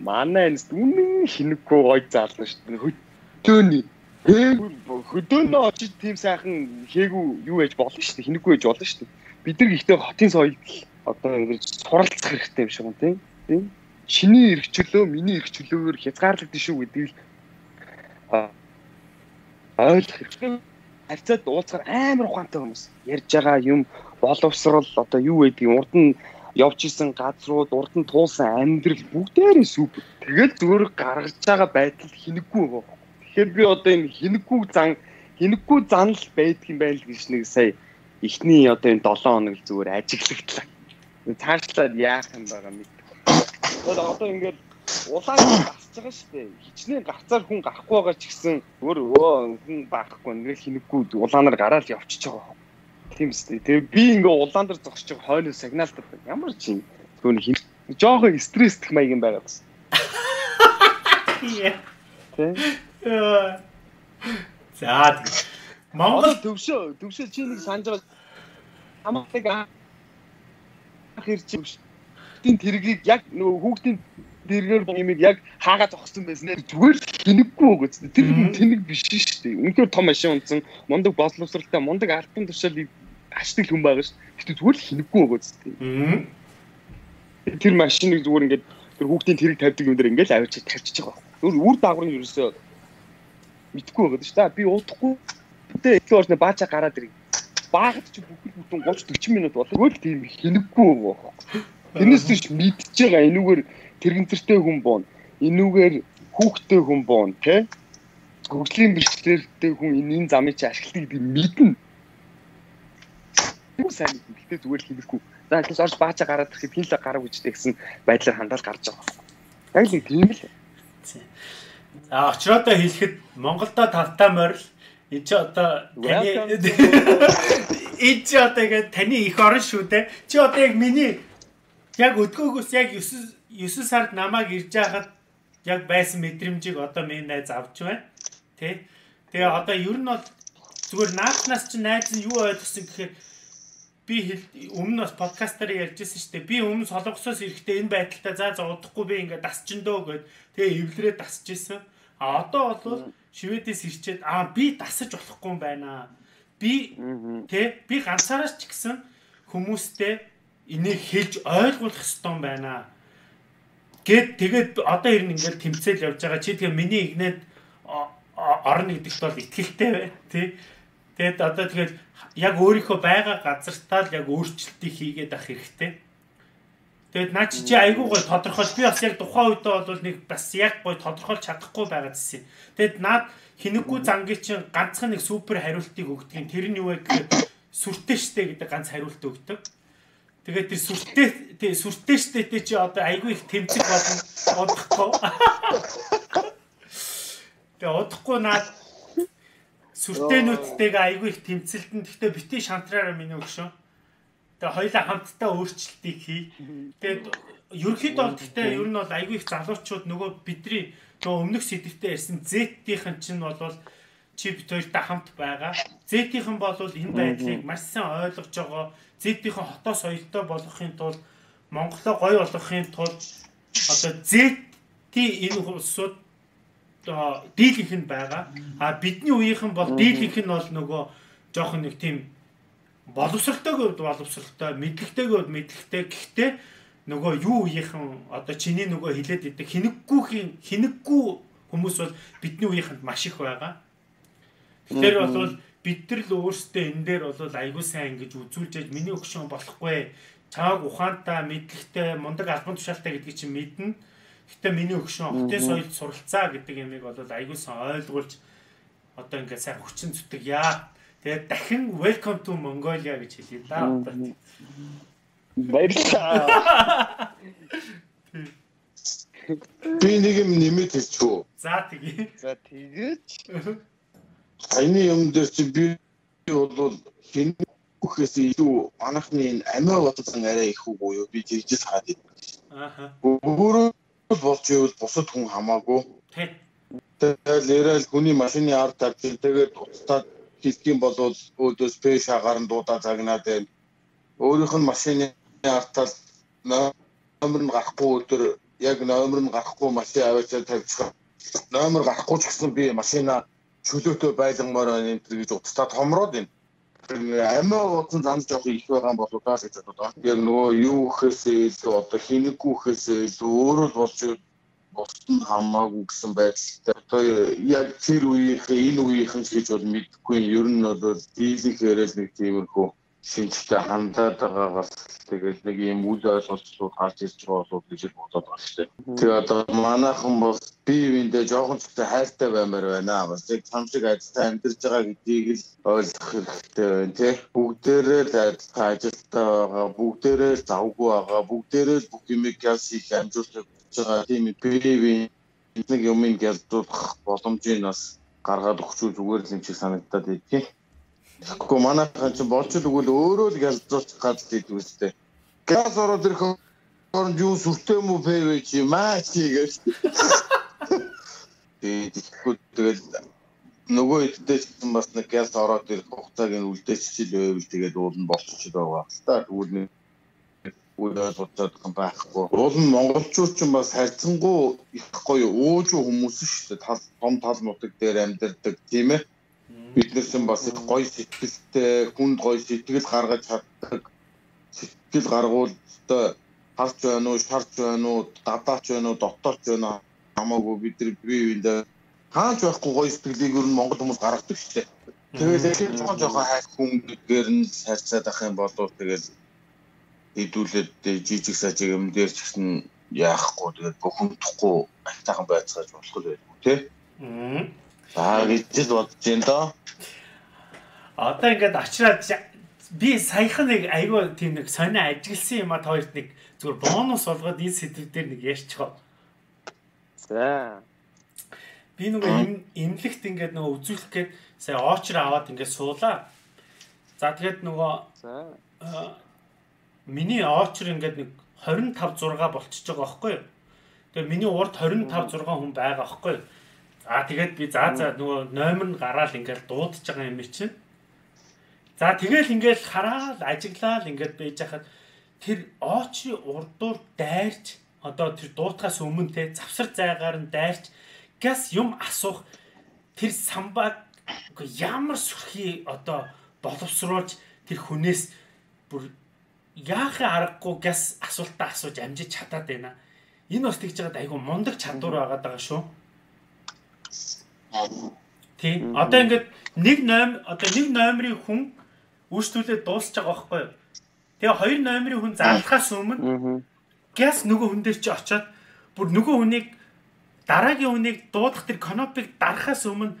Манай энэс үнэн хинэггүй гоё заална шүү дээ. Хөтөөний хөдөөнөө очиж тийм сайхан хээгүү юу яж болно шүү дээ. Хинэггүй яж болно шүү дээ. Бид нар ихтэй хотын соёлд одоо ингэж суралцах хэрэгтэй юм шиг юм тийм. Тийм. Шиний эрхчлөө, миний эрхчлөөөр хязгаарлагдсан шүү гэдгийг ойлгох хэрэгтэй харьцаад уулзахаар амар ухаантай хүмүүс ярьж байгаа юм боловсрал одоо юу гэдгийг урд нь явж исэн газрууд урд нь туулсан амьдрал бүгдээрээ сүв. Тэгэл зүгээр гаргаж байгаа байдал хинэггүй байгаа. Тэгэхээр би одоо энэ хинэггүй зан хинэггүй занал байдг юм байл гэж нэг сая эхний одоо энэ 7 хоног л зүгээр ажиглагдлаа. Цаашлаад яах юм байгаа мэд. Одоо одоо ингээд улаан гарч байгаа шүү дээ. Хичнээн гарцаар хүн гарахгүй байгаа ч гэсэн өөр өө хүн баахгүй ингээл хинэггүй улаанаар гараад явчихж байгаа. Тийм үстэй. Тэгээ би ингээ улаан дээр зогсож байгаа хойно сигналтай ямар ч юм зөв хин жоохон стрессдэх маяг юм байгаа бас. Тэ. За Монгол төвшөө төвшөө чи нэг санаж байгаа хамаадаг ах ирж тийм тэргийг яг нөгөө хүүхдийн дэргээр юмыг яг хаагаад зогссон байсан нэр зүгээр л тэнэггүй өгөөц. Тэр тэнэг биш шүү дээ. Үнэхээр том машин унтсан, мундаг бословсралтай, мундаг альбан тушаал ашигтай хүн байгаа шүү. Гэтэ зүгээр л хинэггүй өгөөц. Тэр машиныг зүгээр ингээд тэр хүүхдийн тэрэг тавьдаг юм дээр ингээд авчиж тавьчих байгаа. Зүгээр үр дагаврын ерөөсөө мэдхгүй байгаа шүү. Би удахгүй тэ их орны баачаа гараад ирээ. Баагад чи бүхэл бүтэн 30 40 минут болоо. Зүгээр л тийм хинэггүй байгаа. Тэрнээс тийш мэдчихэж байгаа энүүгээр тэрэгэнцэртэй хүн буун энүүгээр хүүхдтэй хүн буун тий хөгжлийн бэрхшээлтэй хүн энэ замыг чи ашигладаг гэдэг мэднэ. Юу сайн мэднэ. Гэтэ зүгээр л хэлэхгүй. За тэгэхээр орж баачаа гараад ирэхэд хин л гарав гэжтэй гэсэн байдлаар хандаал гарч байгаа. Яг л тийм л. За очроод хэлэхэд Монголдо тавтаа морил энэ чи одоо таны [LAUGHS] энэ чи одоо ингэ таны их орон шүү дээ. Чи одоо яг миний яг өдгөөгөөс яг 9 9 сард намайг ирж байхад яг байсан мэдрэмжийг одоо миний найз авч байна. Тэ. Тэгээ одоо ер нь бол зүгээр нааднаас чи найз нь юу ойлгосон гэхээр би өмнө бас подкастаар ярьжсэн шүү дээ. Би өмнө солонгосоос ирэхдээ энэ байдалтай за за удахгүй би ингээд дасчин дөө гэд тэгээ эвлэрээ дасч исэн. А одоо бол Шведээс ирчээд аа би дасаж болохгүй юм байна. Би тэ би ганцаараа ч гэсэн хүмүүстэй энийг хэлж ойлгуулах ёстой юм байна Гэт тэгээд одоо ер нь ингээл тэмцэл явж байгаа. Чи тэгээ миний игнэд орно гэдэгт бол ихтгэлтэй бай. Тий. Тэгээд одоо тэгээд яг өөрийнхөө байгаа газартаа л яг өөрчлөлтийг хийгээд ах хэрэгтэй. Тэгээд наа чи чи айгүй гой тодорхойлж би бас яг тухайн үедээ бол нэг бас яг гой тодорхойлж чадахгүй байгаа гэсэн. Тэгээд наад хинэггүй зангийн чинь ганцхан нэг супер хариултыг өгдөг. Тэр нь юу вэ гэхээр сүртэй штэ гэдэг ганц хариулт өгдөг. Тэгээд тэр сүртэй тий сүртэй штэ тий чи одоо айгүй их тэмцэх болно одохгүй. Тэгээд одохгүй наад сүртээнүүдтэйгээ айгүй их тэмцэлтэн. Гэхдээ бити шантраараа миний өгшөө. Тэгээ хоёлаа хамтдаа өөрчлөлтийг хий. Тэгээд бол гэхдээ ер нь бол айгүй их залуучууд нөгөө бидний нөгөө өмнөх сэдвтэ ярьсан Z-ийнхэн чинь бол чи бит хоёртай хамт байгаа. Z-ийнхэн бол энэ байдлыг маш сайн ойлгож байгаа. Z-ийнхэн хотоо соёлтой болгохын тулд Монголоо гоё болгохын тулд одоо Z-ийн энэ улсууд дийлийнх нь байгаа. А бидний үеийнхэн бол дийлийнх нь бол нөгөө жоохон нэг тийм боловсролтойг боловсролтой, мэдлэгтэйг мэдлэгтэй. Гэхдээ нөгөө юу үеийнхэн одоо чиний нөгөө хилээд идэг хинэггүйхийн хинэггүй хүмүүс бол бидний үеийнхэнд маш их байгаа. Тэгэхээр бол бид нар л өөрсдөө энэ дээр бол айгүй сайн ингэж үзүүлж яж миний өгшөн болохгүй. Чааг ухаантай, мэдлэгтэй, мундаг албан тушаалтай гэдгийг чинь мэднэ. Гэтэ миний өгшөн хотын соёлд суралцаа гэдэг ямиг бол айгүй сайн ойлгуулж одоо ингээд сайн хүчин зүтг яа Тэгээд дахин welcome to Mongolia гэж хэлье да. Баярлалаа. Би нэг юм нэмээд хэлчихв. За тэгье. За тэгэж. [LAUGHS] Саяны юм дээр чи би бол хэн бүхээс илүү манайхны амиа бодсон арай их үгүй юу? Би тэгж хаад идэв. Ааха. Өөрөө болж ивэл бусад хүн хамаагүй. Тэг. Тэгэл яриад хүний машины ард тавьж тэгээд уцтаад хэлэх юм бол өөдөөс пэш агаар нь дуудаа загнаад байна. Өөрийнх нь машины артал номер нь гарахгүй өдөр яг номер нь гарахгүй машин аваачаа тавьчих. Номер гарахгүй ч гэсэн би машина чөлөөтэй байлгамаар байна энэ гэж утастаа томроод байна. Амиа утсан зам жоох их байгаа болов уу гэж бодлоо. Яг нөгөө юу гэхээсээ илүү одоо хинэггүй гэхээсээ илүү өөрөө л болж бусд нь хамаагүй гэсэн байдалтай. Одоо яг тэр үеийнхээ энэ үеийнхэн гэж бол мэдэхгүй. Ер нь бол дийлэнхээрээ нэг тиймэрхүү шинжтэй хандаад байгаагаас тэгээд нэг юм үл ойлголцлууд гарч ирж байгаа болов гэж бодоод байна шүү дээ. Тэгээ одоо манайхан бол бие биендээ жоохон ч ихтэй хайртай баймаар байна. Бас яг цам шиг айдтай амьдарч байгаа гэдгийг л ойлгох хэрэгтэй байна тий. Бүгдээрээ л адилхан ажилтаа байгаа, бүгдээрээ л завгүй байгаа, бүгдээрээ л бүх юмыг яс хийх амжилттай байгаа тийм бивийн нэг юмыг ялдуулах боломжийг бас гаргаад өгчүүл зүгээр л юм шиг санагдаад байдгийг. Тэгэхгүй манайхан ч болж л өгвөл өөрөө л ялдуулах гад л идвэстэй. Газ ороод ирэх оронд юу сүртэй мүү пэй вэ чи маа чи гэж. Тэгэхгүй тэгэл нөгөө хэддээ ч бас нэг газ ороод ирэх хугацааг нь үлдээчихэл байвал тэгээд уул нь болчиход байгаа. Та тэгвэл үйл ойлголцоод байхгүй. Уул нь монголчууд ч бас харьцангуй их гоё уужуу хүмүүс шүү дээ. Тал том тал нутаг дээр амьдардаг тийм ээ. Бид нар ч бас гоё сэтгэлтэй, хүнд гоё сэтгэл гаргаж чаддаг. Сэтгэл гаргуултаа харж байна уу, шарж байна уу, гадаач байна уу, дотоорч байна уу хамаагүй бид нар бие биендээ хаач байхгүй гоё сэтгэлийг ер нь монгол хүмүүс гаргадаг шүү дээ. Тэгээд яг жоохон жоохон хайх хүмүүдгээр нь харьцаад ах юм бол тэгэл хэдүүлээд жижиг сажиг юм дээр ч гэсэн яахгүй тэгээд бөхөмдөхгүй айтайхан байцгааж болох л байлгүй тий. Аа гэж л бодож байна доо. Одоо ингээд очраад би саяхан нэг айгүй тийм нэг сонио ажигласан юм а хоёрт нэг зүгээр бонус болгоод энэ сэдв дээр нэг ярьчихоо. За. Би нөгөө имлэгт ингээд нөгөө үзүүлэх гээд сая очр аваад ингээд суулаа. За тэгээд нөгөө за миний очер ингээд нэг 25 6 болчихж байгаа байхгүй юу. Тэгээ миний урд 25 6 хүн байгаа байхгүй юу. За тэгээд би за за нөгөө номер нь гараал ингээд дуудаж байгаа юм чинь. За тэгэл ингээд хараал ажиглаал ингээд байж хахад тэр очрын урдуур дайрч одоо тэр дуутахаас өмнө те завсар зайгаар нь дайрч газ юм асуух тэр самбаг ямар сүрхий одоо боловсруулж тэр хүнээс бүр яахын аргагүй газ асуултаа асууж амжиж чадаад байна. Энэ бас тэгж байгаад айгүй мундаг чадвар байгаад байгаа шүү. Тий. Одоо ингээд нэг номер одоо нэг номерын хүн үйлчлүүлээд дуусч байгаа байхгүй юу? Тэгээ хоёр номерын хүн зарлахаас өмнө газ нөгөө хүн дээр чи очиод бүр нөгөө хүнийг дараагийн хүнийг дуудах тэр конопыг дарахаас өмнө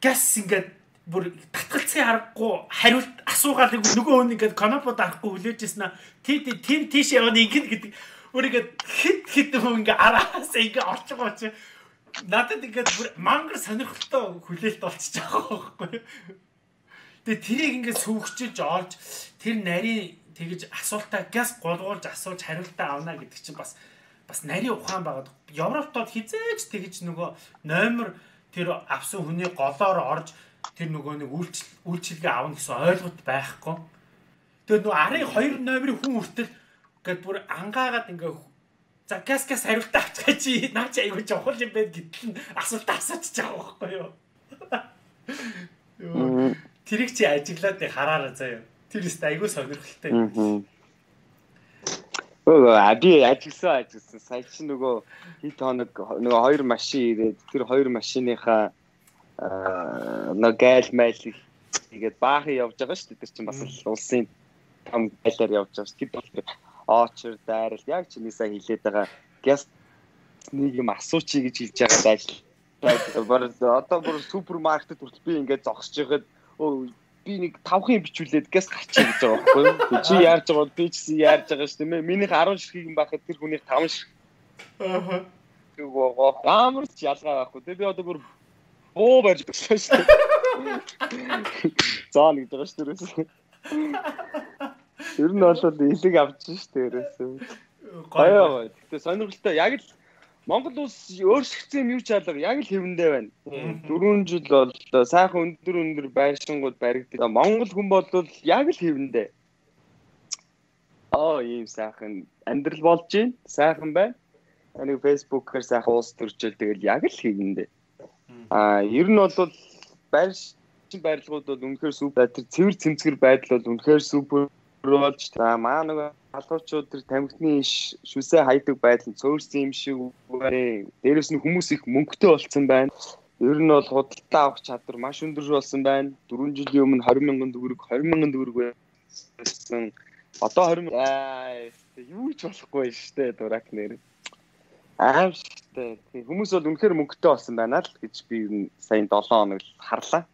газ ингээд бүр татгалцахын аргагүй хариулт асуугаал нөгөө хүн ингээд конопо дарахгүй хүлээж ирсэн аа тий тийм тийш яваад ингээд гэдэг өөрийгөө хит хит хүн ингээд араас ингээд орчих гоч надад ингээд мангар сонирхолтой хүлээлт болчихж байгаа байхгүй Тэгээ тэрийг ингээд сүүгчилж олж тэр нарийн тэгэж асуултаа газ голгуулж асууж хариултаа авна гэдэг чинь бас бас нарийн ухаан байгаад Европтод хизээж тэгэж нөгөө номер тэр авсан хүний голоор орж тэр нөгөө нэг үйлчлэгээ авна гэсэн ойлголт байхгүй. Тэгээд нөгөө арын хоёр номерын хүн хүртэл гээд бүр ангаагаад ингээ за газ газ хариултаа авчихаа чи наач айгуу жохол юм байна гэдэл нь асуулт асуучих байгаа байхгүй юу. Тэрийг чи ажиглаад хараараа заяа. Тэр өст айгуу сонирхолтой. Өө аби ажилласан ажилласан. Сая чи нөгөө хэд хоног нөгөө хоёр машин ирээд тэр хоёр машиныхаа нэг гайл майл тэгээд баахан явж байгаа шүү дээ. Тэр чинь бас улсын том гайлаар явж байгаа шүү. Тэд бол оочр дайрал яг чиний сайн хэлээд байгаа газ нэг юм асуучи гэж хэлж байгаа ажил. Одоо бүр супермаркетд хүртэл би ингээд зогсож байхад би нэг тавхын бичүүлээд газ гарчих гэж байгаа байхгүй юу? Чи яарж байгаа би ч гэсэн яарж байгаа шүү дээ. Минийх 10 ширхийг юм байхад тэр хүнийх 5 ширхэг. Аа. Амар ч ялгаа байхгүй. Тэгээ би одоо бүр боо барьж [LAUGHS] байгаа шүү дээ. Заа нэг байгаа шүү дээ. Ер нь бол илэг авч шүү дээ ерөөсөө. Гоё. Гэтэ сонирхолтой яг л Монгол улс өөрсгцэн юу ч алга яг л хэвэндээ байна. 4 жил бол сайхан өндөр өндөр байшингууд баригддаг. Монгол хүн бол яг л хэвэндээ. Аа ийм сайхан амьдрал болж байна. Сайхан байна. Нэг фэйсбүүкээр сайхан уус төрчөөл тэгэл яг л хэвэндээ. Аа ер нь бол байршин барилгууд бол үнэхээр супер. Тэр цэвэр цэмцгэр байдал бол үнэхээр супер болж та маа нэг халуучууд тэр тамхины шүсээ хайдаг байдал нь цөөрсөн юм шиг үгээрээ. Дээрээс нь хүмүүс их мөнгөтэй болцсон байна. Ер нь бол худалдаа авах чадвар маш өндөр болсон байна. 4 жилийн өмнө 20 мянган төгрөг 20 мянган төгрөг байсан. Одоо 20 аа юу ч болохгүй шүү дээ дурак нэр аим шигтэй. Хүмүүс бол үнэхээр мөнгөтэй болсон байна л гэж би ер нь сая 7 хоног харлаа.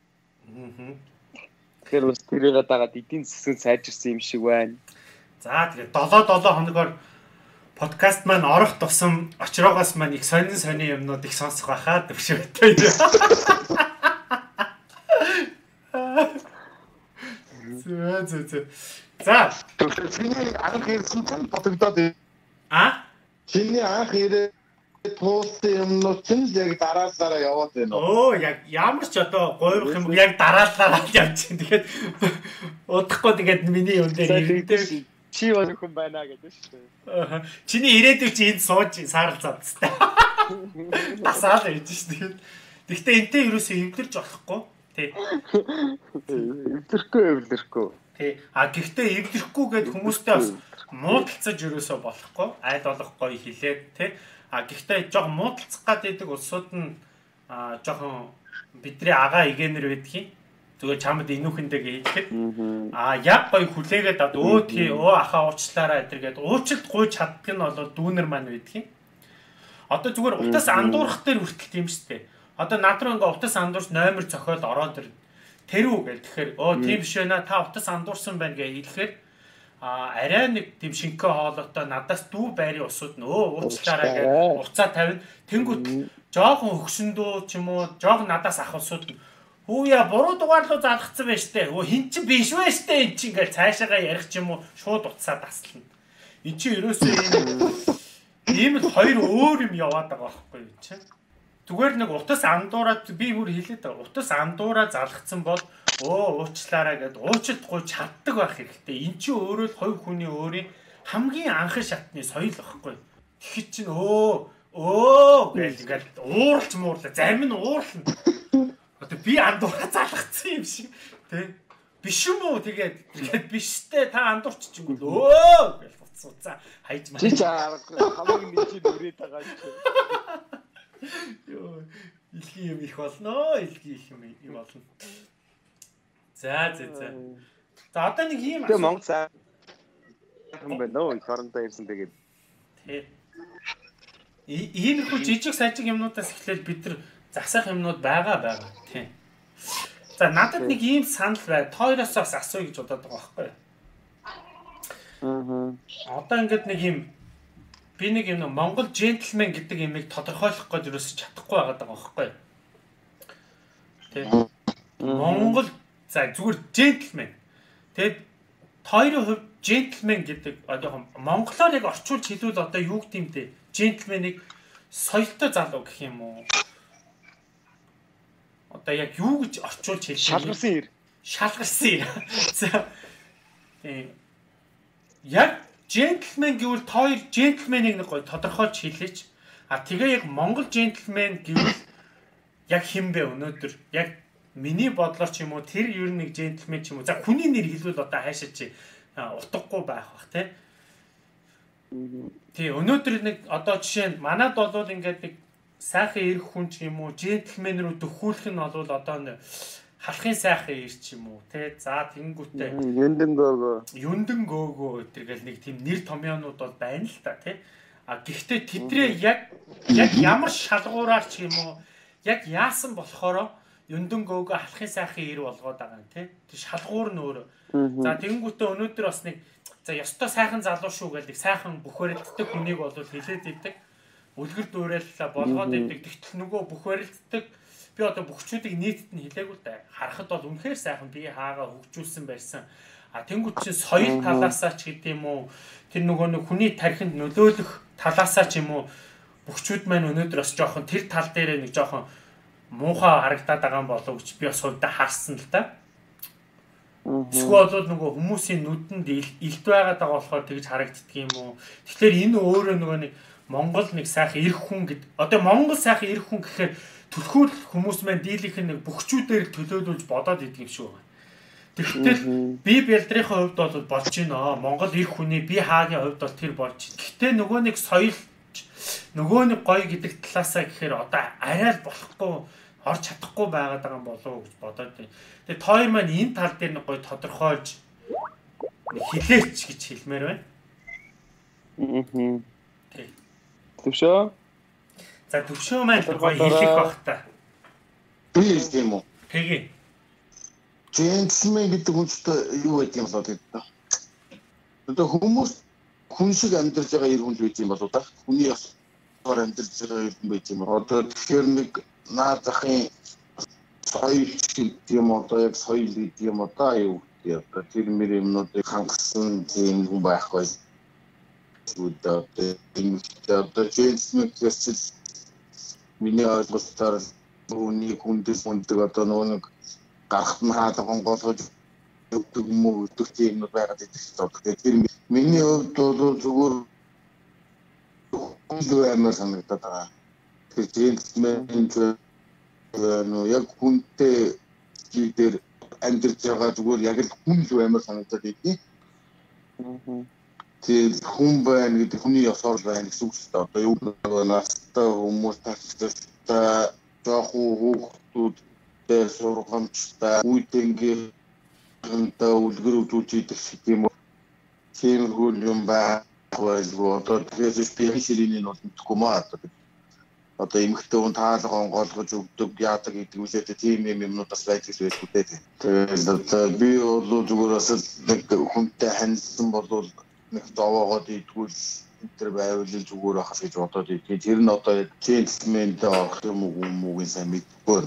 Тэгэхээр бас тэрийгээ дагаад эдийн засгийн сайжирсан юм шиг байна. За тэгээ 7 7 хоногоор подкаст маань орох тусам очроогоос маань их сонин сонин юмнууд их сонсох байхаа төвшөөтэй. Зөө зөө зөө. За, тэгэхээр чиний анх ирсэн чинь бодогдоод А? Чиний анх ирээд пост юмнууд чинь яг дараалалаараа яваад байна уу? Оо, яг ямар ч одоо гойрох юм яг дараалалаараа явж чинь. Тэгээд удахгүй тэгээд миний юм дээр ирдээ чи бол хүн байна гэдэг шүү дээ. Чиний ирээдүйн чи энд сууж саарл задстай. [LAUGHS] Тасаал ярьж шүү дээ. Гэхдээ энтэй юусоо эвдэрч болохгүй. Тий. Эвдэрхгүй эвдэрхгүй. Тий. А гэхдээ эвдэрхгүй гэд хүмүүстэй бас муудалцаж юусоо болохгүй. Айл болох гоё хэлээд тий. А гэхдээ жоохон муудалцах гад идэг улсууд нь жоохон бидний агаа игэнэр байдгийг. Зүгээр чамд инүүхэндээ хийхэд а яг гоё хүлээгээд ад өө тий өө ахаа уучлаарай гэдэргээд уучлалт гуйж чаддаг нь бол дүүнер маань байдгийг. Одоо зүгээр утас андуурах дээр хүртэл тийм дээ. Одоо над руу ингээ утас андуурч номер цохиол ороод ир тэрүү гэл тэгэхээр өө тийм биш байна та утас андуурсан байна гэж хэлэхээр а арай нэг тийм шинкэ хоолойтой надаас дүү байрын усууд нөө уучлаарай гэж уцаа тавина. Тэнгүүт жоохон хөгсөндөө ч юм уу жоохон надаас ахвалсууд Хүүя буруу дугаар руу залгацсан байж тээ. Өө хин чи биш вэ штэ эн чи ингээл цаашаага ярих ч юм уу шууд уцаа таслана. Эн чи ерөөсөө ийм ийм л хоёр өөр юм яваад байгаа байхгүй юу чи. Зүгээр нэг утас андуураад би бүр хэлээд байгаа. Утас андуураа залгацсан бол өө уучлаарай гэд уучлахгүй чаддаг байх хэрэгтэй. Эн чинь өөрөө л хувь хүний өөрийн хамгийн анхан шатны соёл байхгүй. Тэгэхэд чинь өө өө гэж ингээд ууралч муурлаа. Зарим нь уурлна. Одоо би андуураа залгацсан юм шиг тий. Биш юм уу тэгээд тэгээд биштэй та андуурч чинь өө гэж уцаа хайж маа. Чи ч хамгийн чинь үрээд байгаа юм. Йоо, илхий юм их болно. Илхий их юм юм болно. За за за. За одоо нэг юм Тэгээ Монгол сайхан байна уу? Их орондоо ирсэн тэгээд. Тэ. Иймэрхүү жижиг сажиг юмнуудаас эхлээл бид нар засах юмнууд байгаа байгаа. Тэ. За надад нэг ийм санал бай. Тойроос бас асууя гэж бодоод байгаа байхгүй юу? Аа. Одоо ингээд нэг ийм би нэг юм Монгол джентльмен гэдэг юмыг тодорхойлох гэж юусэн чадахгүй байгаа даа байхгүй юу? Тэ. Монгол за зүгээр джентльмен. Тэгэд хоёрын хувьд джентльмен гэдэг одоо монголоор яг орчуулж хэлвэл одоо юу те? Джентльменыг соёлтой залуу гэх юм уу? Одоо яг юу гэж орчуулж хэлэх шалгарсан ир. Шалгарсан ир. За тийм яг джентльмен гэвэл хоёр джентльменийг нэг гой тодорхойлж хэлээч. А тэгээ яг монгол джентльмен гэвэл яг хин бэ өнөөдөр. Яг миний бодлоор ч юм уу тэр ер нь нэг джентльмен ч юм уу за хүний нэр хэлвэл одоо хайшаа чи утгагүй байх бах тий. Тий өнөөдөр нэг одоо жишээ нь манад бол ингээд нэг сайхан ирэх хүн ч юм уу джентльмен рүү дөхүүлэх нь бол одоо нэг халахын сайхан ир ч юм уу тий. За тэнгүүтээ юндэн гоогоо юндэн гоогоо гэдэргээл нэг тийм нэр томьёонууд бол байна л та тий. А гэхдээ тэдрээ яг яг ямар шалгуураар ч юм уу яг яасан болохоро юндэн гоогоо халахын сайхан ир болгоод байгаа тий. Тэг шалгуур нь өөрөө За тэгэнгүүтээ өнөөдөр бас нэг за ёстой сайхан залуу шүү гэдэг сайхан бүхвэрэлддэг хүнийг бол хилээд идэг. Үлгэр дуурайл болгоод идэг. Тэгтэл нөгөө бүхвэрэлддэг би одоо бүхчүүдийг нийтэд нь хилээгүй л да. Харахад бол үнэхээр сайхан би хаагаа хөгжүүлсэн байсан. А тэнгуүт чинь соёл талаасаа ч гэдэм үү тэр нөгөө нэг хүний тархинд нөлөөлөх талаасаа ч юм уу бүхчүүд маань өнөөдөр бас жоохон тэр тал дээр нэг жоохон муухай харагдаад байгаа болов гэж би бас хувьдаа харсан л да. Эсвэл бол нөгөө хүмүүсийн нүдэнд илт байгаад байгаа болохоор тэгж харагддаг юм уу? Тэгэхээр энэ өөрөө нөгөө нэг Монгол нэг сайхан эрх хүн гэд. Одоо Монгол сайхан эрх хүн гэхээр төлхөөл хүмүүс маань дийлийнх нь нэг бүхчүүдээр төлөөлүүлж бодоод идэг юм байна. Тэгвэл би бэлдрийнхээ хувьд бол болж байна. Монгол эрх хүний би хаагийн хувьд бол тэр болж. Гэхдээ нөгөө нэг соёл нөгөө нэг гоё гэдэг талаасаа гэхээр одоо арай л болохгүй орж чадахгүй байгаад байгаа юм болов уу гэж бодоод байна. Тэгээ тоор маань энэ тал дээр нэг гоё тодорхойлж хилээч гэж хэлмээр байна. Аа. Төвшөө. За төвшөө маань гоё хэлэх бах та. Би юм уу? Тэгээ. Джентльмен гэдэг хүнтэй юу байд юм болоо гэдэг. Одоо хүмүүс хүн шиг амьдарч байгаа ир хүн л байд юм болоо да. Хүний амьдарч байгаа ир хүн байд юм. Одоо тэгэхээр нэг наад захын соёл гэдэг юм одоо яг соёл гэдэг юм одоо юу гэдэг одоо тэр мэр юмнуудыг хангасан тийм хүн байхгүй. Одоо тийм одоо гэсэл миний ойлголтоор үүний хүндэс хүндэг одоо нөгөө нэг гарахт нь хаалган голгож өгдөг юм уу өгдөг тийм юм байгаад идэх хэрэгтэй. Тэр миний хувьд бол зүгээр хүн амар санагдаад байгаа тэр джентльмен нөө яг хүнтэй дээр амьдарч байгаа зүгээр яг л хүн л амар санагдаад идэв. Тэр хүн байна гэдэг хүний ёсоор байна гэсэн үг шүү дээ. Одоо юу нэг настай хүмүүс тастай жоох хүүхдүүдтэй сургамжтай үеийнгийн хэнтэй үлгэр үзүүлж идэх шиг юм уу. Тиймэрхүү юм байхгүй одоо тэгэхээр би ширийн нь бол мэдхгүй маа одоо одоо эмэгтэй хүн таалга онгоолгож өгдөг яадаг гэдэг үсээтэй тийм юм юмнуудаас байж байлгүй дээ. Тэгээд одоо би бол зүгээр бас нэг хүнтэй хандсан бол нэг зовоогоод идгүүл энэ байвал зүгээр ахас гэж бодоод идэв. Тэр нь одоо джентльменд орох юм уу юм уу сайн мэдгүй.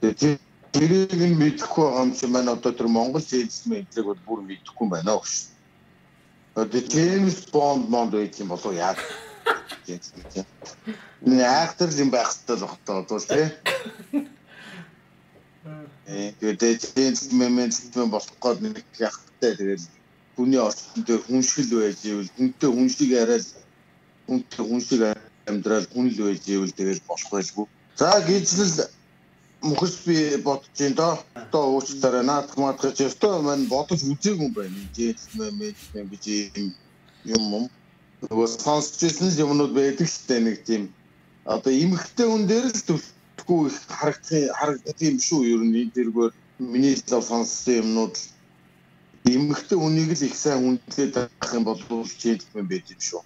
Тэгээд тэрийг нь мэдэхгүй байгаа юм чи маань одоо тэр Монгол джентльмен эдлэг бол бүр мэдэхгүй байна гэж. Одоо Джеймс Бонд монд байж юм болов яа гэж. Нэг актер юм байх хэрэгтэй л багтаа бол тий. Э тэгээд мемент болох гээд нэг яхахтай тэгээд хүний орчинд дээр хүншил байж ивэл хүнтэй хүншиг яриад хүнтэй хүншиг амьдрал хүн л байж ивэл тэгээд болох байлгүй. За гизлэл мөхс би бодож байна доо. Одоо уучлаарай наадах маадах ч өстөө маань бодож үзээгүй юм байна. Жийлмэ мэж би юм юм нөгөө сонсч ирсэн юмнууд байдаг л тэ нэг тийм. Одоо эмхтэй хүн дээр л төлөхгүй харагдах харагдах юм шүү. Ер нь тэргээр миний л сонссон юмнууд эмхтэй хүнийг л их сайн хүндлээд байх юм бол чийлхэн байд юм шүү.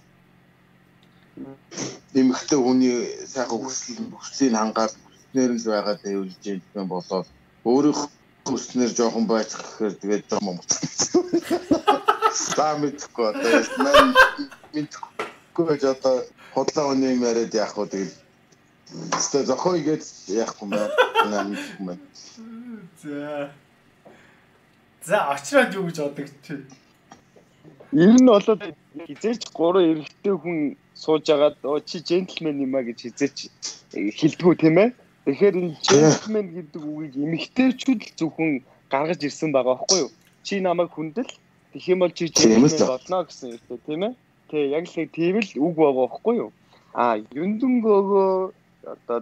эмэгтэй хүний сайхан хүсэл хүслийг хангаад хүснээр л байгаа дэвлж юм болоод өөрийнхөө хүснээр жоохон байцах гэхээр тэгээд зам юм. Саа мэдхгүй одоо мэн мэдхгүй гэж одоо хотлоо өний юм яриад яах вэ тэгээд Тэстэ зохоо игээд яахгүй байна. Мэдхгүй байна. За. За очроод юу гэж боддог чи? Ер нь болоод хизээч гурван эрэгтэй хүн сууж агаад чи джентльмен юм а гэж хизээч хэлдэггүй тийм ээ. Тэгэхээр энэ джентльмен гэдэг үгийг эмэгтэйчүүд л зөвхөн гаргаж ирсэн байгаа байхгүй юу? Чи намайг хүндэл тэгэх юм бол чи джентльмен болно гэсэн юм тийм ээ. Тэг яг л тийм л үг байгаа байхгүй юу? А юндөнгөөгөө одоо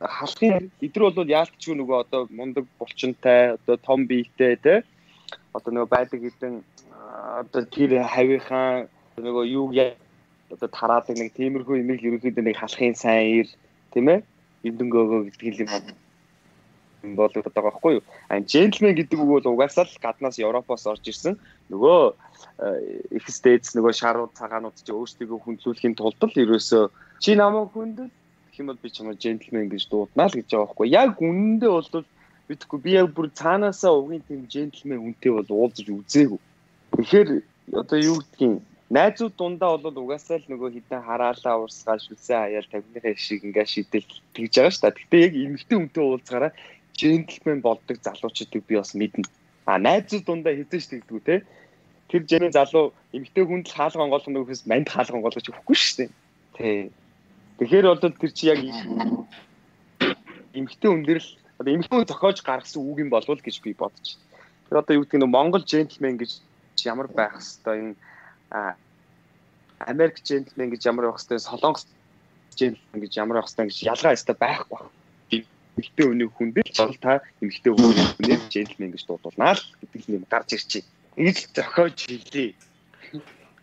халахын эдгээр бол яалтчгүй нөгөө одоо мундаг булчинтай одоо том биетэй те одоо нөгөө байдаг хэдэн одоо тэр хавийнхаа нөгөө юу одоо тараадаг нэг тиймэрхүү имийг ерөнхийдөө нэг халахын сайн ир тийм ээ? Эндөнгөөгөө гэдэг юм болоод байгаа байхгүй юу. А джентльмен гэдэг үг бол угаасаа л гаднаас Европоос орж ирсэн. Нөгөө их стейц нөгөө шарууд цагаанууд чи өөрсдөө хүндлүүлэхийн тулд л ерөөсөө чи намайг хүндэл юм бол би чамаа джентльмен гэж дуудана л гэж байгаа байхгүй. Яг үнэндээ бол бидгүй би яг бүр цаанаасаа угийн тийм джентльмен хүнтэй бол уулзаж үзээгүй. Тэгэхээр одоо юу гэдгийг найзууд дундаа бол угаасаа л нөгөө хитэн хараалаа урсгаа шүлсэн хаяал тавхиныхаа шиг ингээ шидэл тэгж байгаа ш та. Гэтэ яг эмэгтэй хүнтэй уулзгаараа джентльмен болдог залуучуудыг би бас мэднэ. А найзууд дундаа хизээш тэгдэггүй те. Тэр жирийн залуу эмэгтэй хүнд л хаалга онгоолох нөгөөс манд хаалга онгоолгож өгөхгүй шүү дээ. Тий. Тэгэхээр бол тэр чи яг эмэгтэй хүн дээр л одоо эмэгтэй зохиож гаргасан үг юм болов уу гэж би бодож. Тэр одоо юу гэдэг нь Монгол джентльмен гэж ямар байх хэвээр энэ Америк джентльмен гэж ямар байх хэвээр Солонгос джентльмен гэж ямар байх хэвээр гэж ялгаа өстой байхгүй. Эмэгтэй хүний хүндэл бол та эмэгтэй хүний джентльмен гэж дуудуулнаа л гэдэг юм гарч ирчээ. Ингэж зохиож хэлээ.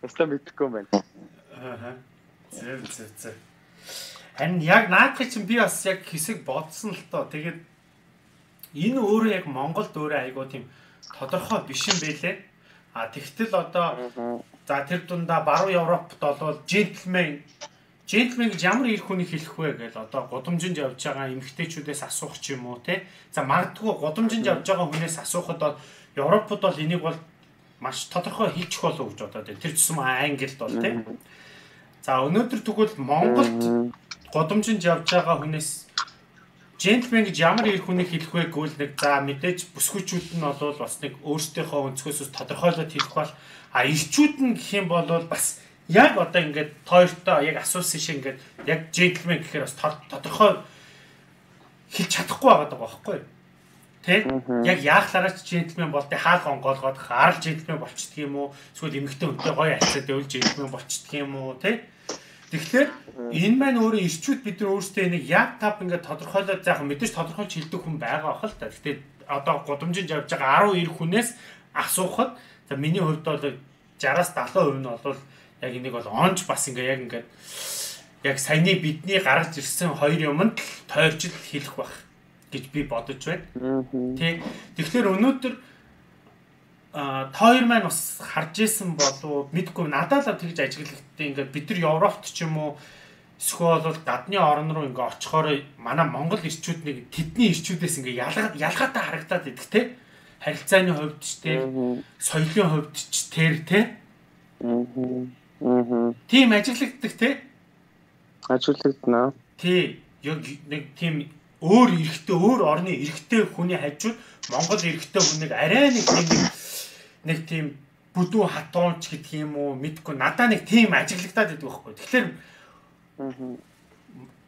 Өстой мэдэхгүй байна. Аа. Зөв зөв зөв. Харин яг наадхыг чинь би бас яг хэсэг бодсон л тоо. Тэгээд энэ өөрөө яг Монголд өөрөө айгуу тийм тодорхой биш юм бэлээ. А тэгтэл одоо за тэр дундаа баруун Европт бол джентльмен джентльмен гэж ямар их хүнийг хэлэх вэ гэж одоо гудамжинд явж байгаа эмэгтэйчүүдээс асуух ч юм уу те. За магадгүй гудамжинд явж байгаа хүнээс асуухад бол Европод бол энийг бол маш тодорхой хэлчих болов гэж бодоод байна. Тэр юм англид бол те. За өнөөдөр тэгвэл Монголд годомжинд явж байгаа хүнээс джентльмен гэж ямар их хүнийг хэлэх вэ гэвэл нэг за мэдээж бүсгүүчүүд нь бол бас нэг өөрсдийнхөө өнцгөөс тодорхойлоод хэлэх бол а ирчүүд нь гэх юм бол бас яг одоо ингээд тойртой яг асуусан шиг ингээд яг джентльмен гэхээр бас тодорхой хэлж чадахгүй байгаа байхгүй юу? Тэ? Яг яахлаараач джентльмен болтой хаалга онгоолгоод харал джентльмен болчдөг юм уу? Эсвэл эмэгтэй хүнтэй гоё харьцаад байвал джентльмен болчдөг юм уу? Тэ? Тэгэхээр энэ маань өөрөө ирчүүд бид нар өөрсдөө нэг яг тав ингээд тодорхойлоод заах мэдээж тодорхойлж хэлдэг хүн байгаа бах л та. Гэхдээ одоо гудамжинд явж байгаа 19 хүнээс асуухад за миний хувьд бол 60-аас 70% нь бол яг энийг бол онж бас ингээ яг ингээд яг саяны бидний гаргаж ирсэн хоёр юмд тойрч хэлэх бах гэж би бодож байна. Тэ. Тэгэхээр өнөөдөр а тоор маань бас харж исэн болов мэдгүй надад л тэгж ажиглагдтыг ингээд бид нар Европт ч юм уу эсвэл бол гадны орн руу ингээ очихоор манай Монгол ирчүүд нэг тэдний ирчүүдээс ингээ ялгаад ялгаатай харагдаад идэх те харилцааны хувьд ч тэр соёлын хувьд ч тэр те тийм ажиглагддаг те? Ажиглагдана. Тий яг нэг тийм өөр эрэгтэй өөр орны эрэгтэй хүний хажууд Монгол эрэгтэй хүнийг арай нэг тийм нэг тийм бүдүү хатуунч гэдэг юм уу мэдгүй. Надаа нэг тийм ажиглагдаад байдаг байхгүй. Тэгэхээр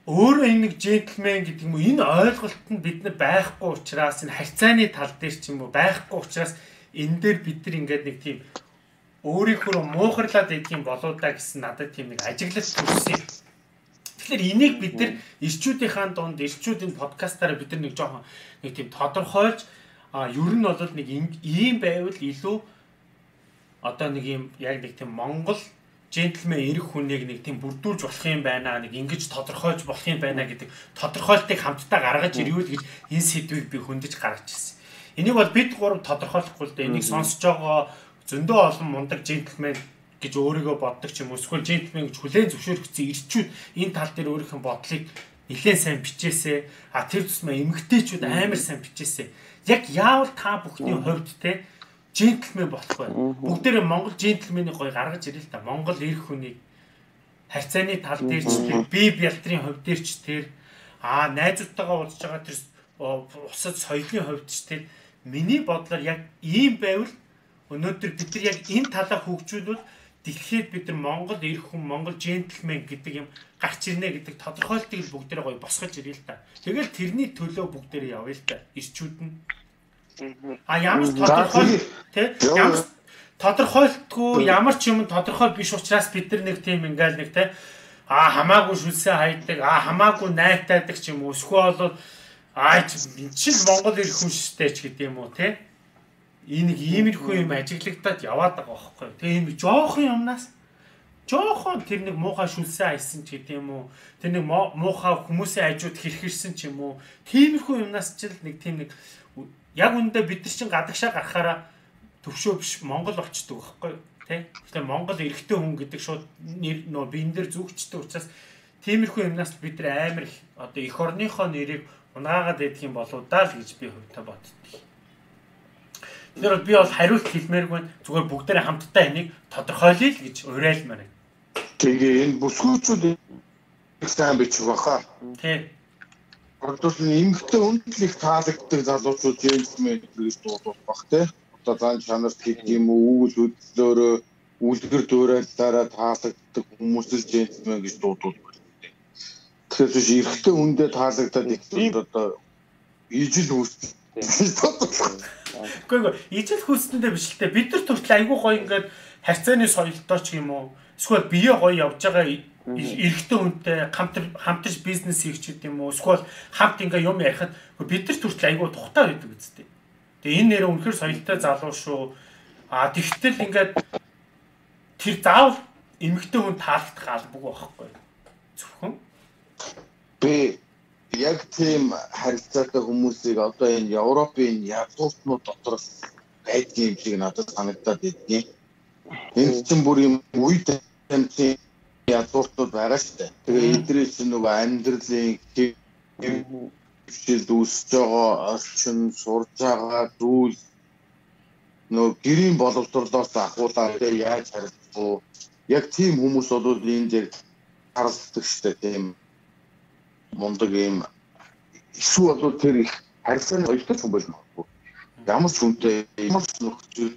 өөрөө энэ нэг джентльмен гэдэг юм уу энэ ойлголт нь бид нар байхгүй учраас энэ харьцааны тал дээр ч юм уу байхгүй учраас энэ дээр бид нар ингээд нэг тийм өөрийнхөө муухарлаад идэх юм болоо да гэсэн надад тийм нэг ажиглалт төрсөн. Тэгэхээр энийг бид нар ирчүүдийнхаа дунд ирчүүдийн подкастаараа бид нар нэг жоохон нэг тийм тодорхойлж А ер нь бол нэг ийм байвал илүү одоо нэг юм яг нэг тийм Монгол джентльмен эрэг хүнийг нэг тийм бүрдүүлж болох юм байна нэг ингэж тодорхойлж болох юм байна гэдэг тодорхойлтыг хамтдаа гаргаж ирвэл гэж энэ сэдвийг би хөндөж гаргаж ирсэн. Энийг бол бид гурав тодорхойлохгүй л дээ энийг сонсож байгаа зөндөө олон мундаг джентльмен гэж өөрийгөө боддог ч юм уу. Эсвэл джентльмен гэж хүлээн зөвшөөрөгдсөн ирчүүд энэ тал дээр өөрийнхөө бодлыг нэлээд сайн бичээсэ а тэр тусмаа эмгтээчүүд амар сайн бичээсэ яг яавал та бүхний хувьд те джентльмен болох бай. Бүгдээрээ Монгол джентльменийг гоё гаргаж ирэл та. Монгол эрх хүнийг харьцааны тал дээр ч тэр бие бялтрын хувь дээр ч тэр аа найзуудтайгаа уулзж байгаа тэр усад соёлын хувьд ч тэр миний бодлоор яг ийм байвал өнөөдөр бид нар яг энэ талаа хөгжүүлвэл дэлхийд бид нар Монгол эрх хүн Монгол джентльмен гэдэг юм гарч ирнэ гэдэг тодорхойлтыг бүгдээрээ гоё босгож ирээ л та. Тэгэл тэрний төлөө бүгдээрээ явъя л та. Ирчүүд нь. А ямар тодорхой тий? Ямар тодорхойлтгүй ямар ч юм тодорхой биш учраас бид нар нэг тийм ингээл нэг тий? А хамаагүй шүлсээ хайдаг а хамаагүй найтаадаг ч юм уу? Эсвэл бол аа чинь Монгол ирэх хүн штэй ч гэдэг юм уу тий энэ нэг иймэрхүү юм ажиглагдаад яваад байгаа байхгүй тий ийм жоохон юмнаас жоохон тэр нэг муухай шүлсээ хайсан ч гэдэг юм уу тэр нэг муухай хүмүүсийн ажууд хэрхэрсэн ч юм уу тиймэрхүү юмнаас ч л нэг тийм нэг яг үндэ бид нар чинь гадагшаа гарахаараа төвшөө биш Монгол болчдөг байхгүй тий. Тэгэхээр Монгол эрэгтэй хүн гэдэг шууд нөө биен дээр зүгчдэг учраас тиймэрхүү юмнаас бид нар амар их одоо эх орныхоо нэрийг унгаагаад байдаг юм болоо даа л гэж би хувьдаа боддгийг. Тэгэхээр би бол хариулт хэлмээргүй зүгээр бүгдээрээ хамтдаа энийг тодорхойлъё л гэж уриалмаар байна. Тэгээ энэ бүсгүүчүүд сайн бичих баха. Тий. Одоос нь эмгтэй өндлөх таалагддаг залуучууд джентльмен гэж дуудах бах те. Одоо зан чанарт гэдэг юм уу үйл хөдлөлөөрөө үлгэр дуурайлаараа таалагддаг хүмүүс л джентльмен гэж дуудуулдаг. Тэгэхээр биш эрэгтэй үндэ таалагдаад их одоо ижил үүсдэг. Үгүй ээ ижил хүстэндээ биш л те бид нар төртл айгүй гоё ингээд харьцааны соёлтой ч юм уу эсвэл бие гоё явж байгаа эрэгтэй хүнтэй хамтар хамтарч бизнес хийх ч гэдэм үү эсвэл хамт ингээ юм ярихад бид нар төртл айгүй тухтай байдаг үстэй. Тэгээ энэ нэр үнэхэр соёлтой залуу шүү. А тэгтэл ингээд тэр заавал эмэгтэй хүн таалагдах албагүй байхгүй. Зөвхөн би яг тийм харилцаатай хүмүүсийг одоо энэ Европын ядуутнууд дотор байдгийн юм шиг надад санагдаад идэв. Энэ чинь бүр юм үе тамцын ядууртууд байгаа шүү дээ. Тэгээ эдрээс нөгөө амьдралын хөвшилд үүсэж байгаа орчин сурж байгаа зүйл нөгөө гэрийн боловсрлоос ахуулаад яаж харагдах вэ? Яг тийм хүмүүс бол энэ дээр харалцдаг шүү дээ тийм мундаг юм эсвэл бол тэр их харилцааны ойлтой хүн болж магадгүй. Ямар ч хүнтэй ямар ч нөхцөл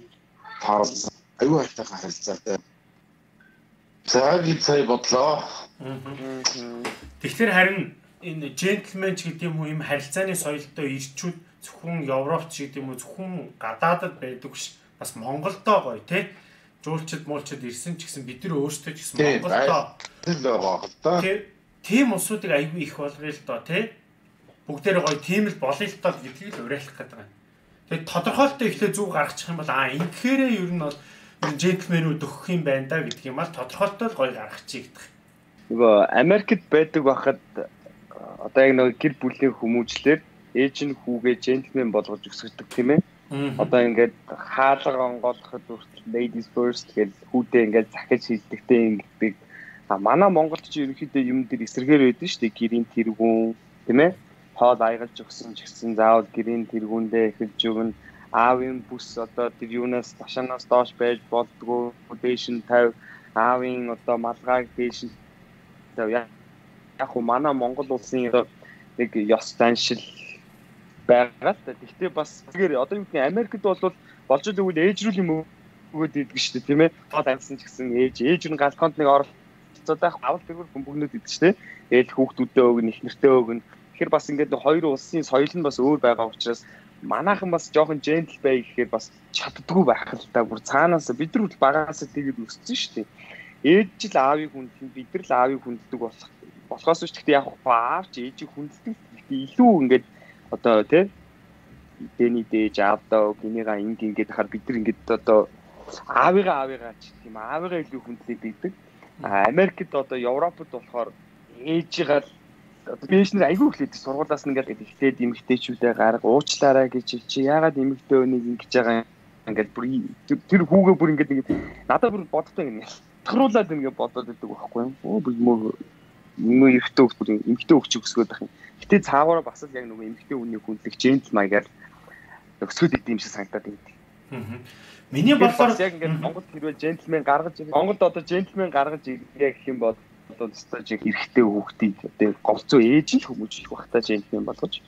таарсан аюу хайтайхан харилцаатай За би сая бодлоо. Тэгэхээр харин энэ джентльмен ч гэдэг юм уу юм харилцааны соёлтой ирчүүд зөвхөн Европч гэдэг юм уу зөвхөн гадаадад байдаг ш бас Монголдоо гоё те жуулчд муулчд ирсэн ч гэсэн бид нар өөрсдөө ч гэсэн Монголдоо тэл байгаа хэл та. Тийм улсуудыг аягүй их болгоё л доо те бүгдээрээ гоё тийм л болъё л доо гэдгийг л уриалах гэдэг юм. Тэгээд тодорхойлолтоо ихлэ зүг гаргачих юм бол аа ингэхээрээ ер нь бол джентльменүүд өгөх юм байна да гэдэг юм аа тодорхойлтол гоё гаргачих гэдэг. Нөгөө Америкт байдаг байхад одоо яг нэг гэр бүлийн хүмүүжлэр ээж нь хүүгээ джентльмен болгож өсгөдөг тийм ээ. Одоо ингээд хаалга онгоолоход хүртэл ladies first гэж хүүдээ ингээд захиж хилдэгтэй ингэдэг. А манай Монголд ч ерөнхийдөө юм дээр эсэргээр байдаг шүү дээ. Гэрийн тэргүүн тийм ээ. Хоол аягалж өгсөн ч гэсэн заавал гэрийн тэргүүндээ эхэлж өгнө аавын бүс одоо тэр юунаас ташаанаас доош байж болдгоо дээш нь 50 аавын одоо малгайг дээш нь яг яг уу манай Монгол улсын нэг ёс заншил байгаа л та. Гэхдээ бас тэгэхээр одоо юу гэх Америкт бол болж өгвөл ээжрүүл юм өгөөд идэг шүү дээ тийм ээ. Тод амьсан ч гэсэн ээж ээж нь галконд нэг оролцоод байх авал тэргүүр бөмбөгнөд идэг шүү дээ. Ээл хүүхдүүдээ өгнө, их нэртээ өгнө. Тэгэхээр бас ингээд хоёр улсын соёл нь бас өөр байгаа учраас манайхан бас жоохон джентл бай гэхээр бас чаддгүй байх л та бүр цаанаас бид нар багаас тэгээд өссөн шүү дээ. Ээж л аавыг хүндэн бид нар л аавыг хүнддэг болох болохоос ч гэхдээ яг аавч ээжийг хүнддэг илүү ингээд одоо тий дэний дээж аавдаа гинийга инг ингээд хахаар бид нар ингээд одоо аавыгаа аавыгаа ч тийм аавыгаа илүү хүндлээд байдаг. Америкт одоо Европод болохоор ээжигээ одоо пэйшнэр айгүй хүлээд сургуулаас нь ингээд ихтэй эмэгтэйчүүдээ гарга уучлаарай гэж чи яагаад эмэгтэй өнийг ингэж байгаа ингээд бүр тэр хүүгээ бүр ингээд ингээд надад бүр боддог ингээд тохируулаад ингээд бодоод байдаг байхгүй юу. Оо бүр мөө мөө ихтэй бүр эмхтэй хөгч өсгөөд байх юм. Гэтэ цаагаараа бас л яг нөгөө эмхтэй хүний хүндлэг джентл маягаар өсгөөд идэм шиг санагдаад байдаг. Аа. Миний бодлоор яг ингээд Монгол хэрвээ джентлмен гаргаж ирэх Монголд одоо джентлмен гаргаж ирэх гэх юм бол одоо жиг эрэгтэй хүүхдийг одоо голцоо ээж нь хүмүүжлэх бах та джентлмен болгож.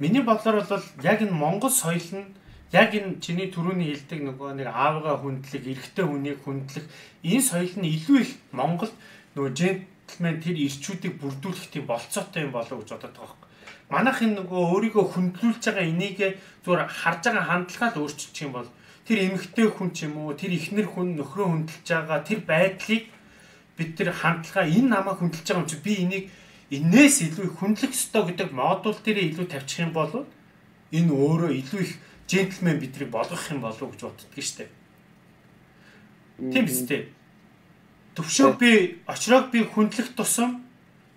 Миний бодлоор бол яг энэ Монгол соёл нь яг энэ чиний түрүүний хэлдэг нөгөө нэг аавгаа хүндлэх, эрэгтэй хүнийг хүндлэх энэ соёл нь илүү их Монголд нөгөө джентлмен тэр ирчүүдийг бүрдүүлэх тийм болцоотой юм болов уу гэж бодоод байгаа юм. Манайх энэ нөгөө өөрийгөө хүндлүүлж байгаа энийг зүгээр харж байгаа хандлагаа л өөрчилчих юм бол тэр эмэгтэй хүн ч юм уу тэр ихнэр хүн нөхрөө хүндэлж байгаа тэр байдлыг бид тэр хандлагаа энэ намайг хүндэлж байгаа юм чи би энийг энээс илүү их хүндлэх ёстой гэдэг модуль дээрээ илүү тавьчих юм бол энэ өөрөө илүү их джентльмен бидрийг болгох юм болов уу гэж боддөг штеп. Тийм биз дээ. Төвшөө би очрог би хүндлэх тусам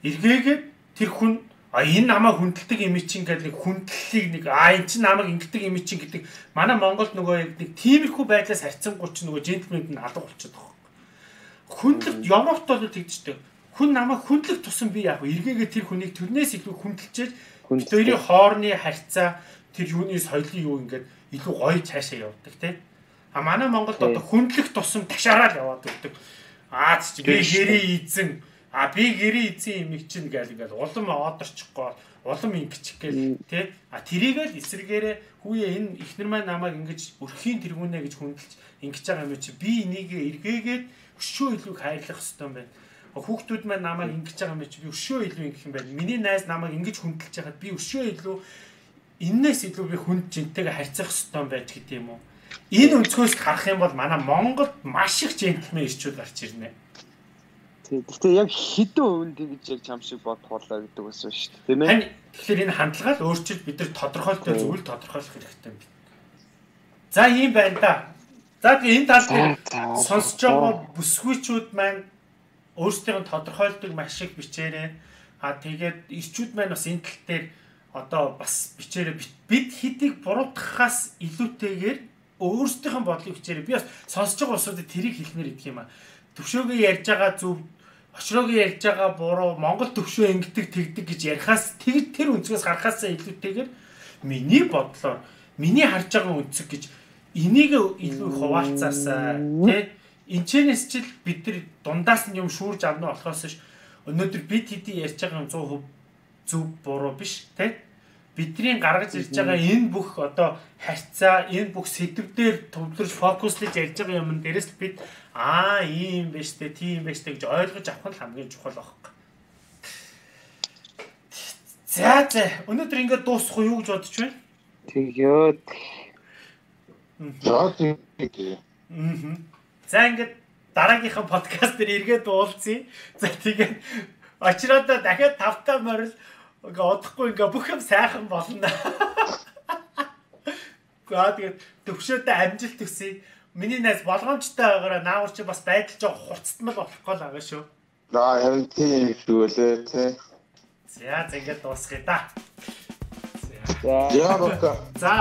эргээгээд тэр хүн А энэ намайг хүндэлдэг чинь гэдэг нэг хүндлэлийг нэг а энэ чинь намайг ингэдэг чинь гэдэг манай Монголд нөгөө нэг тиймэрхүү байдлаас харьцангуй ч нөгөө джентльменд нь алга болчиход байгаа. Хүндлэгт ямагт бол тэгждэг. Хүн намайг хүндлэх тусам би яг эргээгээ тэр хүнийг төрнөөс илүү хүндэлчээр хоёрын хоорны харьцаа тэр юуны соёлын юу ингээд илүү гоё цаашаа явдаг тий. А манай Монголд одоо хүндлэх тусам ташаараа л яваад байдаг. Аа чи би хэрий эзэн А би гэрээ эзэн юм чинь гээл ингээл улам одорчихгоо улам ингэчих гээл тий. А тэрийгэл эсрэгээрээ хүүе энэ ихнэр маань намайг ингэж өрхийн тэргүүнэ гэж хүндэлж ингэж байгаа юм чи би энийг эргээгээд өшөө илүү хайрлах хэрэгтэй юм байна. Хүүхдүүд маань намайг ингэж байгаа юм чи би өшөө илүү ингэх юм байна. Миний найз намайг ингэж хүндэлж байхад би өшөө илүү эннээс илүү би хүнд жинтэйгээ харьцах хэрэгтэй юм байж гэдэг юм уу? Энэ өнцгөөс харах юм бол манай Монголд маш их джентльмен ирчүүд гарч ирнэ. Гэхдээ яг хэдэн хувинд ингэж яг чам шиг бодхоолаа гэдэг бас шүү дээ. Тийм ээ. Тэгэхээр энэ хандлагаа л өөрчилж бид нар тодорхойлтой зүйл тодорхойлох хэрэгтэй юм. За ийм байна да. За энэ талыг сонсож байгаа бүсгүйчүүд маань өөрсдийн тодорхойлдог маш их бичээрэй. А тэгээд ирчүүд маань бас энэ тал дээр одоо бас бичээрэй. Бид хэдийг буруутгахаас илүүтэйгээр өөрсдийнх нь бодлыг бичээрэй. Би бас сонсож байгаа усуудад тэрийг хэлмээр идэх юм а. Төвшөөгийн ярьж байгаа зөв очроогийн ярьж байгаа буруу Монгол төвшөө ингэдэг тэгдэг гэж ярихаас тэр тэр өнцгөөс харахаас илүүтэйгээр миний бодлоор миний харж байгаа өнцөг гэж энийг илүү хуваалцаасаа тий? Энэчнээс ч бид нар дундаас нь юм шүүрж авна болохоос ш өнөөдөр бид хэдий ярьж байгаа юм 100% зөв буруу биш тий? Бидний гаргаж ирж байгаа энэ бүх одоо харьцаа энэ бүх сэдвээр төвлөрж фокуслж ярьж байгаа юм дээрээс бид аа ийм биш тэ тийм биш тэ гэж ойлгож авах нь хамгийн чухал баг. За за өнөөдөр ингээд дуусах уу юу гэж бодож байна? Тэгээд За тийм. Аа. За ингээд дараагийнхаа подкаст дээр эргээд уулзъя. За тэгээд очроод дахиад тавтаа морил ингээ одохгүй ингээ бүх юм сайхан болно. [LAUGHS] За тэгээд төвшөөдөө амжилт төсөй. Миний найз болгоомжтой байгаараа наавар чи бас байдал жоо хурцтмал болох гол байгаа шүү. За харин тийм шүү лээ тий. За за ингээд дуусгая да. За. За. За.